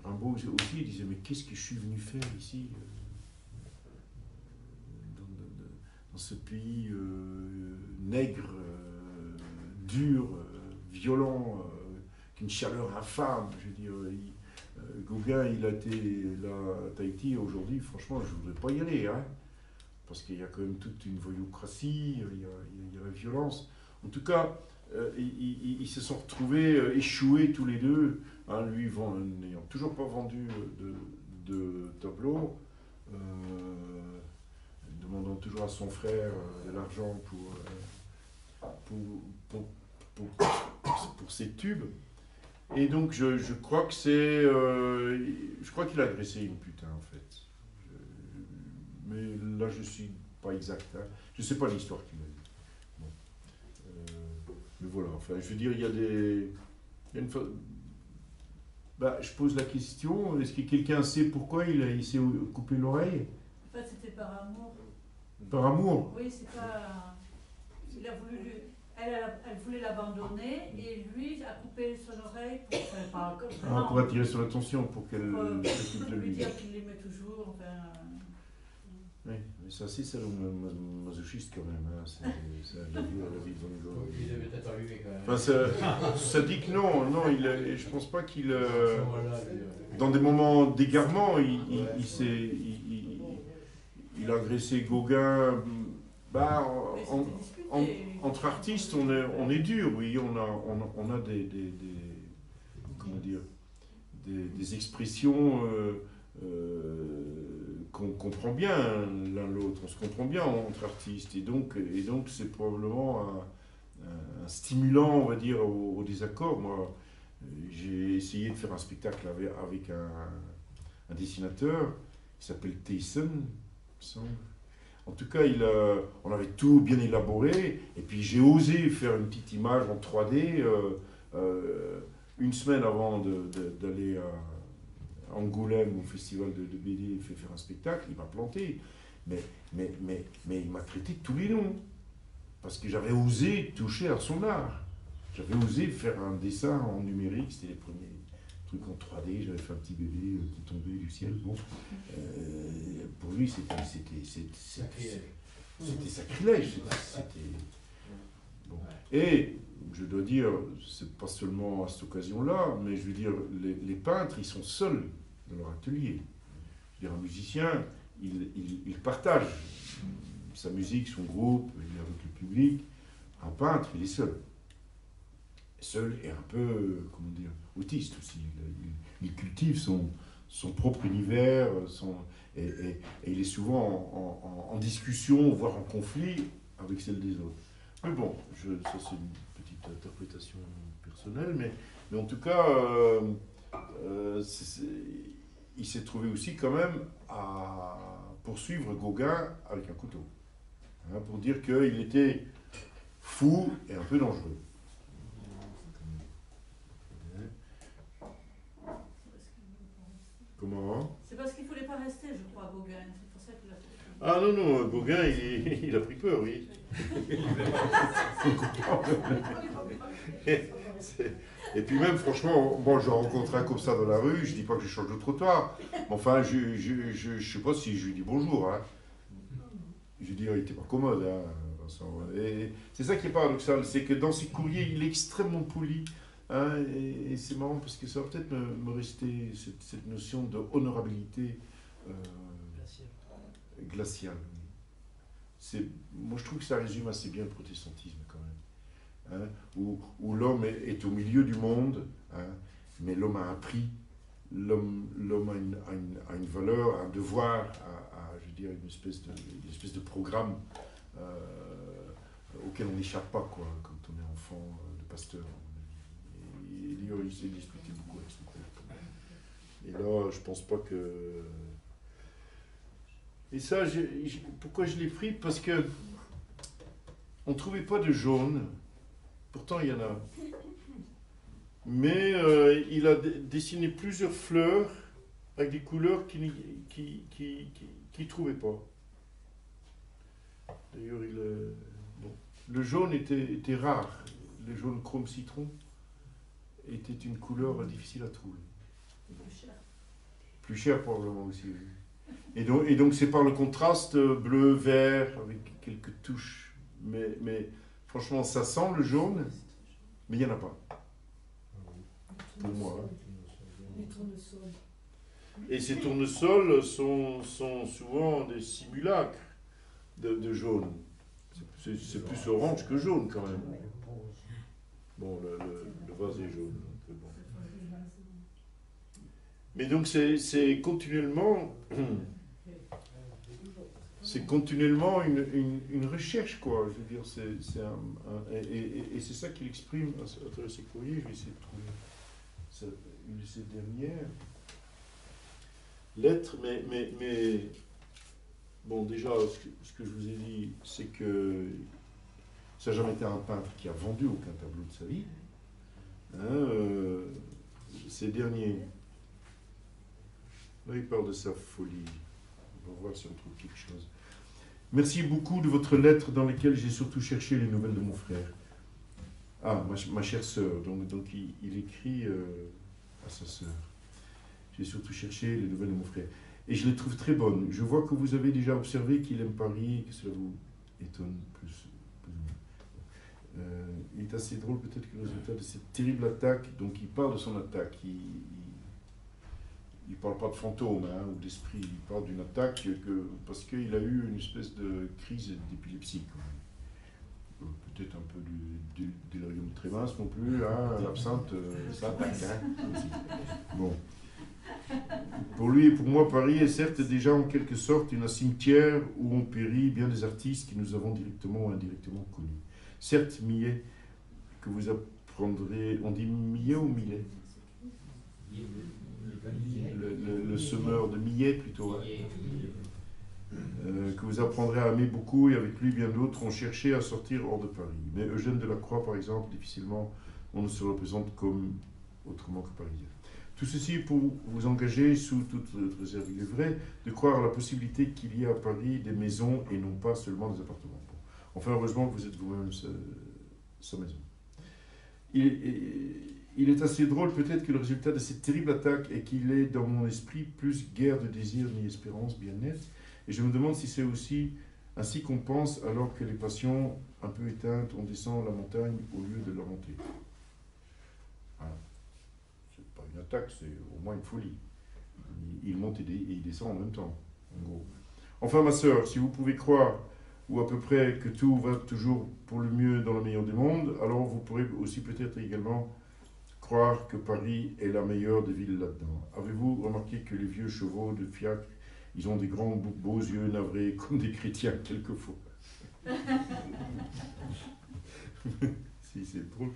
Rimbaud aussi, disait Mais qu'est-ce que je suis venu faire ici euh, dans, ce pays euh, nègre, dur, violent, qu'une chaleur infâme Je veux dire, Gauguin, il a été là à Tahiti aujourd'hui, franchement, je ne voudrais pas y aller. Hein parce qu'il y a quand même toute une voyoucratie, il y a, il y a- la violence. En tout cas, euh, ils, se sont retrouvés euh, échoués tous les deux, hein, lui n'ayant toujours pas vendu de, de tableau, euh, demandant toujours à son frère de l'argent pour, pour, pour- pour ses tubes. Et donc je, je crois que c'est... euh, je crois qu'il a agressé une putain en fait. Je- mais là je suis pas exact. hein. Je sais pas l'histoire qu'il a. Bon. Euh, mais voilà, enfin je veux dire, il y a des... il y a une fa- Bah, je pose la question, est-ce que quelqu'un sait pourquoi il, il s'est coupé l'oreille? En fait, c'était par amour. Par amour? Oui, c'est pas. Il a voulu lui- Elle, voulait l'abandonner et lui a coupé son oreille pour, enfin, pas comme Ah, Pour attirer son attention, pour qu'elle Euh, s'occupe de pour lui lui. dire qu'il l'aimait toujours. Enfin, Oui, mais c'est assez sadomasochiste quand même, hein. c'est la vie, la vie de Van Gogh. Il devait être allumé quand même. Enfin, ça, ça dit que non, non, il je pense pas qu'il. euh, euh, dans des moments d'égarement, il, il, Ouais. il s'est- il- il- il a agressé Gauguin. Bah, en- entre artistes, on est, dur, oui, on a, des, expressions euh, euh, qu'on comprend bien l'un l'autre, on se comprend bien entre artistes, et donc, c'est probablement un, stimulant, on va dire, au, désaccord. Moi, j'ai essayé de faire un spectacle avec, un dessinateur qui s'appelle Tyson, il me semble. En tout cas, il, a- on avait tout bien élaboré, et puis j'ai osé faire une petite image en 3D euh, euh, une semaine avant d'aller à Angoulême au festival de, BD, fait faire un spectacle, il m'a planté, mais, mais il m'a traité de tous les noms, parce que j'avais osé toucher à son art. J'avais osé faire un dessin en numérique, c'était les premiers trucs en 3D, j'avais fait un petit bébé euh, qui tombait du ciel. Bon, Euh, pour lui, c'était sacrilège. c'était Bon. Et je dois dire, c'est pas seulement à cette occasion-là, mais je veux dire, les, les peintres, ils sont seuls dans leur atelier. Je veux dire, un musicien, il, il- il partage sa musique, son groupe, il est avec le public. Un peintre, il est seul. Seul et un peu, comment dire, autiste aussi. Il, cultive son, son propre univers, son, et, il est souvent en, discussion, voire en conflit avec celle des autres. Mais bon, ça c'est une petite interprétation personnelle, mais, mais en tout cas, euh, euh, il s'est trouvé aussi quand même à poursuivre Gauguin avec un couteau, hein, pour dire qu'il était fou et un peu dangereux. Comment C'est parce qu'il ne voulait pas rester, je crois, Gauguin. C'est pour ça qu'il a fait. Ah non, non, Gauguin, il, il a pris peur, oui. Et puis même, franchement, bon, je rencontre un comme ça dans la rue, je dis pas que je change de trottoir. Mais enfin, je, je, je, je sais pas si je lui dis bonjour. Hein. je veux dire, il n'était pas commode. Hein, c'est ça qui est paradoxal, c'est que dans ses courriers, il est extrêmement poli. Hein, et, et c'est marrant parce que ça va peut-être me, me rester cette, cette notion de honorabilité euh, glaciale. C'est, moi, je trouve que ça résume assez bien le protestantisme quand même. hein, où où l'homme est, est au milieu du monde, hein, mais l'homme a un prix, l'homme, l'homme a, une, a une- a une valeur, un devoir, à, à, je veux dire, une espèce de, une espèce de programme euh, auquel on n'échappe pas quoi, quand on est enfant euh, de pasteur. Eliot, il s'est disputé beaucoup avec son père. Et là, je pense pas que. Et ça, pourquoi je l'ai pris? Parce que on trouvait pas de jaune. Pourtant, il y en a. Mais euh, il a dessiné plusieurs fleurs avec des couleurs qu'il qu'il trouvait pas. D'ailleurs, il, euh, le jaune était, était rare. Le jaune chrome citron était une couleur difficile à trouver. Plus cher. Plus cher probablement aussi. oui. Et donc, et donc c'est par le contraste euh, bleu, vert, avec quelques touches. Mais, mais franchement, ça sent le jaune, mais il n'y en a pas. Pour moi. Les tournesols. Et ces tournesols sont, sont souvent des simulacres de, de jaune. C'est plus orange que jaune quand même. Bon, le, le- donc, bon. Mais donc c'est continuellement, c'est continuellement une, recherche quoi. Je veux dire, c'est et, et- c'est ça qu'il exprime à, travers ses courriers. Je vais essayer de trouver une de ses dernières lettres, mais mais bon déjà ce que je vous ai dit, c'est que ça n'a jamais été un peintre qui a vendu aucun tableau de sa vie. Hein, euh, ces derniers Là, il parle de sa folie. On va voir si on trouve quelque chose. Merci beaucoup de votre lettre dans laquelle j'ai surtout cherché les nouvelles de mon frère. Ah, ma, chère sœur. Donc, donc il, écrit euh, à sa sœur. J'ai surtout cherché les nouvelles de mon frère. Et je les trouve très bonnes. Je vois que vous avez déjà observé qu'il aime Paris que cela vous étonne plus. Euh, il est assez drôle peut-être que le résultat de cette terrible attaque, donc il parle de son attaque, il, ne parle pas de fantôme hein, ou d'esprit, il parle d'une attaque que, parce qu'il a eu une espèce de crise d'épilepsie. Euh, Peut-être un peu du, du délirium tremens non plus, hein, l'absinthe, euh, ça attaque. Hein. Bon. Pour lui et pour moi, Paris est certes déjà en quelque sorte une cimetière où ont péri bien des artistes que nous avons directement ou indirectement connus. Certes, Millet, que vous apprendrez, on dit Millet ou Millet? Le, semeur de Millet plutôt, euh, que vous apprendrez à aimer beaucoup et avec lui bien d'autres ont cherché à sortir hors de Paris. Mais Eugène Delacroix, par exemple, difficilement on ne se représente comme autrement que parisien. Tout ceci pour vous engager, sous toute réserve, il est vrai, de croire à la possibilité qu'il y ait à Paris des maisons et non pas seulement des appartements. Enfin, heureusement que vous êtes vous-même sa, maison. Il, est assez drôle peut-être que le résultat de cette terrible attaque est qu'il est dans mon esprit plus guerre de désir ni espérance bien nette. Et je me demande si c'est aussi ainsi qu'on pense alors que les passions un peu éteintes, on descend la montagne au lieu de la monter. Voilà. C'est pas une attaque, c'est au moins une folie. Il, monte et, et il descend en même temps, en gros. Enfin, ma sœur, si vous pouvez croire, ou à peu près, que tout va toujours pour le mieux dans le meilleur des mondes, alors vous pourrez aussi peut-être également croire que Paris est la meilleure des villes là-dedans. Avez-vous remarqué que les vieux chevaux de fiacre, ils ont des grands beaux yeux navrés comme des chrétiens quelquefois? Si, c'est drôle.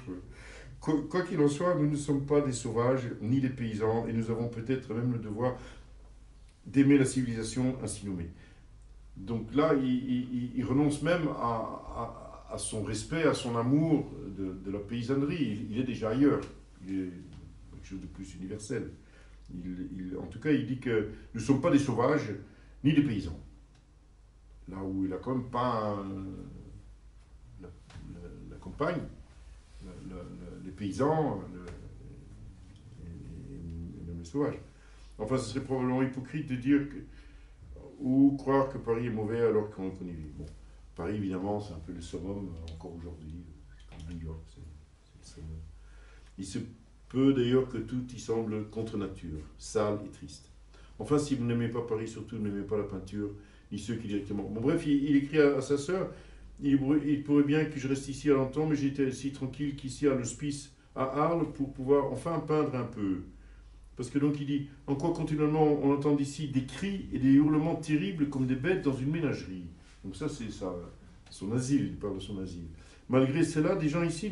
quoi qu'il en soit, nous ne sommes pas des sauvages ni des paysans et nous avons peut-être même le devoir d'aimer la civilisation ainsi nommée. Donc là, il, renonce même à, son respect, à son amour de, la paysannerie. Il, est déjà ailleurs. Il est quelque chose de plus universel. En tout cas, il dit que nous ne sommes pas des sauvages ni des paysans. Là où il a quand même pas un- la, campagne, les paysans et même les sauvages. Enfin, ce serait probablement hypocrite de dire que ou croire que Paris est mauvais alors qu'on qu'on y vit. Bon, Paris, évidemment, c'est un peu le summum euh, encore aujourd'hui, c'est comme New York, c'est le summum. Il se peut d'ailleurs que tout y semble contre nature, sale et triste. Enfin, si vous n'aimez pas Paris, surtout n'aimez pas la peinture, ni ceux qui directement. Bon, bref, il, écrit à, sa sœur il, il pourrait bien que je reste ici à longtemps, mais j'étais si tranquille qu'ici à l'hospice à Arles pour pouvoir enfin peindre un peu. Parce que donc il dit En quoi continuellement on entend ici des cris et des hurlements terribles comme des bêtes dans une ménagerie. Donc, ça, c'est ça, son asile, il parle de son asile. Malgré cela, des gens ici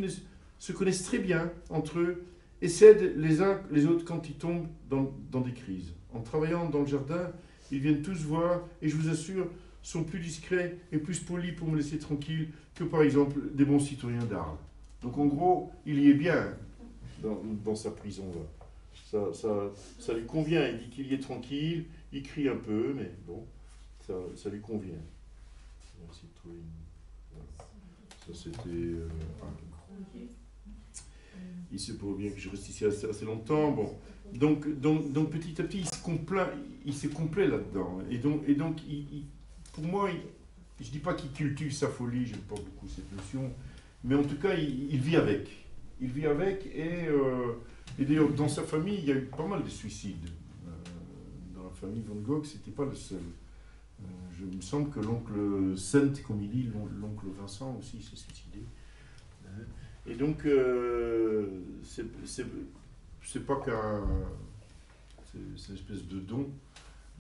se connaissent très bien entre eux et s'aident les uns les autres quand ils tombent dans, des crises. En travaillant dans le jardin, ils viennent tous voir et je vous assure, sont plus discrets et plus polis pour me laisser tranquille que par exemple des bons citoyens d'Arles. Donc en gros, il y est bien dans, dans sa prison là. Ça, ça, lui convient, il dit qu'il y est tranquille, il crie un peu, mais bon, ça, ça lui convient. Ça c'était... euh, il se pourrait bien que je reste ici assez, assez longtemps. Bon. Donc, donc, donc petit à petit, il se complaît, il se complaît là-dedans. Et donc, et donc pour moi, je ne dis pas qu'il cultive sa folie, j'aime pas beaucoup cette notion, mais en tout cas, il, il vit avec. Il vit avec, et, euh, et d'ailleurs, dans sa famille, il y a eu pas mal de suicides. Euh, dans la famille Van Gogh, c'était pas le seul. Euh, je me semble que l'oncle Saint, comme il dit, l'on- l'oncle Vincent aussi s'est suicidé. Euh, Et donc, c'est pas qu'un. C'est une espèce de don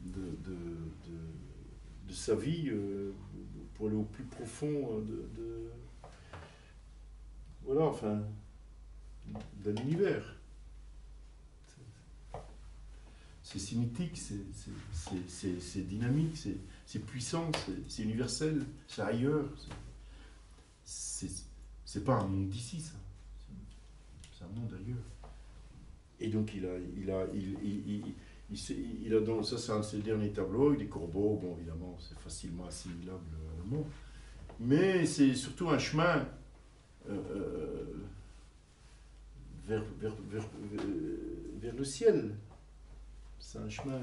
de, de, de- sa vie pour aller au plus profond de- voilà, enfin. d'un univers. C'est- C'est cinétique, c'est- dynamique, c'est puissant, c'est- universel, c'est ailleurs. c'est- pas un monde d'ici, ça. C'est- un monde ailleurs. Et donc, il a, il a, il, il, il, il il a dans, ça, c'est un de ses derniers tableaux, des corbeaux, bon, évidemment, c'est facilement assimilable à la mort. Mais c'est surtout un chemin euh, euh, vers, vers, vers, euh, vers le ciel. C'est un chemin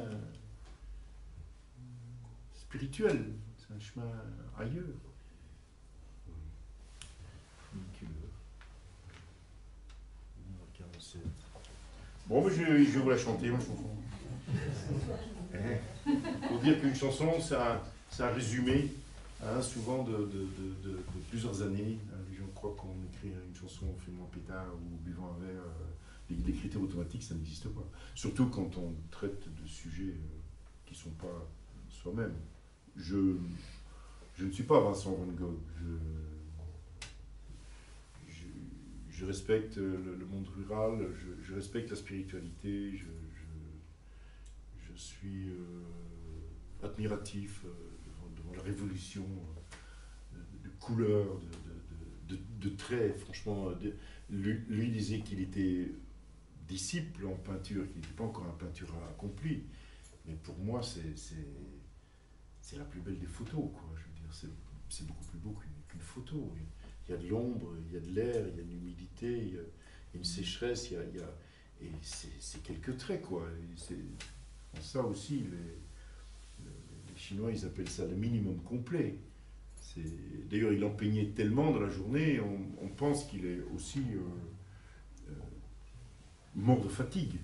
spirituel, c'est un chemin ailleurs. Funiculaire. 47. Bon, mais je, je vais vous la chanter, ma chanson. Hein Pour dire qu'une chanson, c'est un, résumé, hein, souvent de, de, de, plusieurs années. Les gens croient qu'on écrit une chanson en fumant un pétard ou buvant un verre. euh, les- L'écriture automatique, ça n'existe pas. Surtout quand on traite de sujets euh, qui ne sont pas soi-même. Je, je ne suis pas Vincent Van Gogh. Je, respecte le, monde rural, je, respecte la spiritualité, je, suis euh, admiratif euh, devant, la révolution de, couleurs, de, de, traits. Franchement, lui disait qu'il était disciple en peinture, qu'il n'était pas encore un peinture accompli. Mais pour moi, c'est la plus belle des photos. Quoi. Je veux dire, c'est- beaucoup plus beau qu'une photo. Il y a de l'ombre, il y a de l'air, il y a de l'humidité, il y a une sécheresse, il y a, il y a- et c'est quelques traits quoi. Ça aussi, les, Chinois ils appellent ça le minimum complet. D'ailleurs, il en peignait tellement dans la journée, on, pense qu'il est aussi euh, mort de fatigue.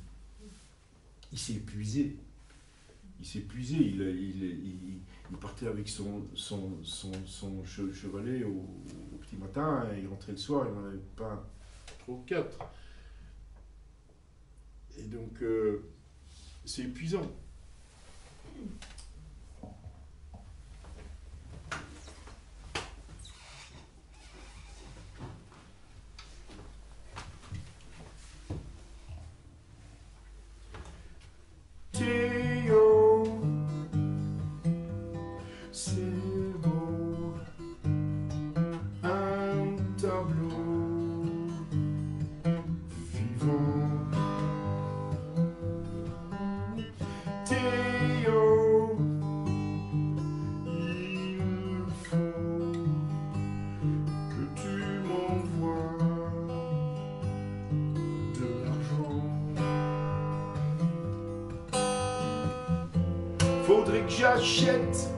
Il s'est épuisé. Il s'est épuisé. Il, il, il- partait avec son, son, son, son che- chevalet au, petit matin et il rentrait le soir, il n'en avait pas trop quatre. Et donc, euh, c'est épuisant. Que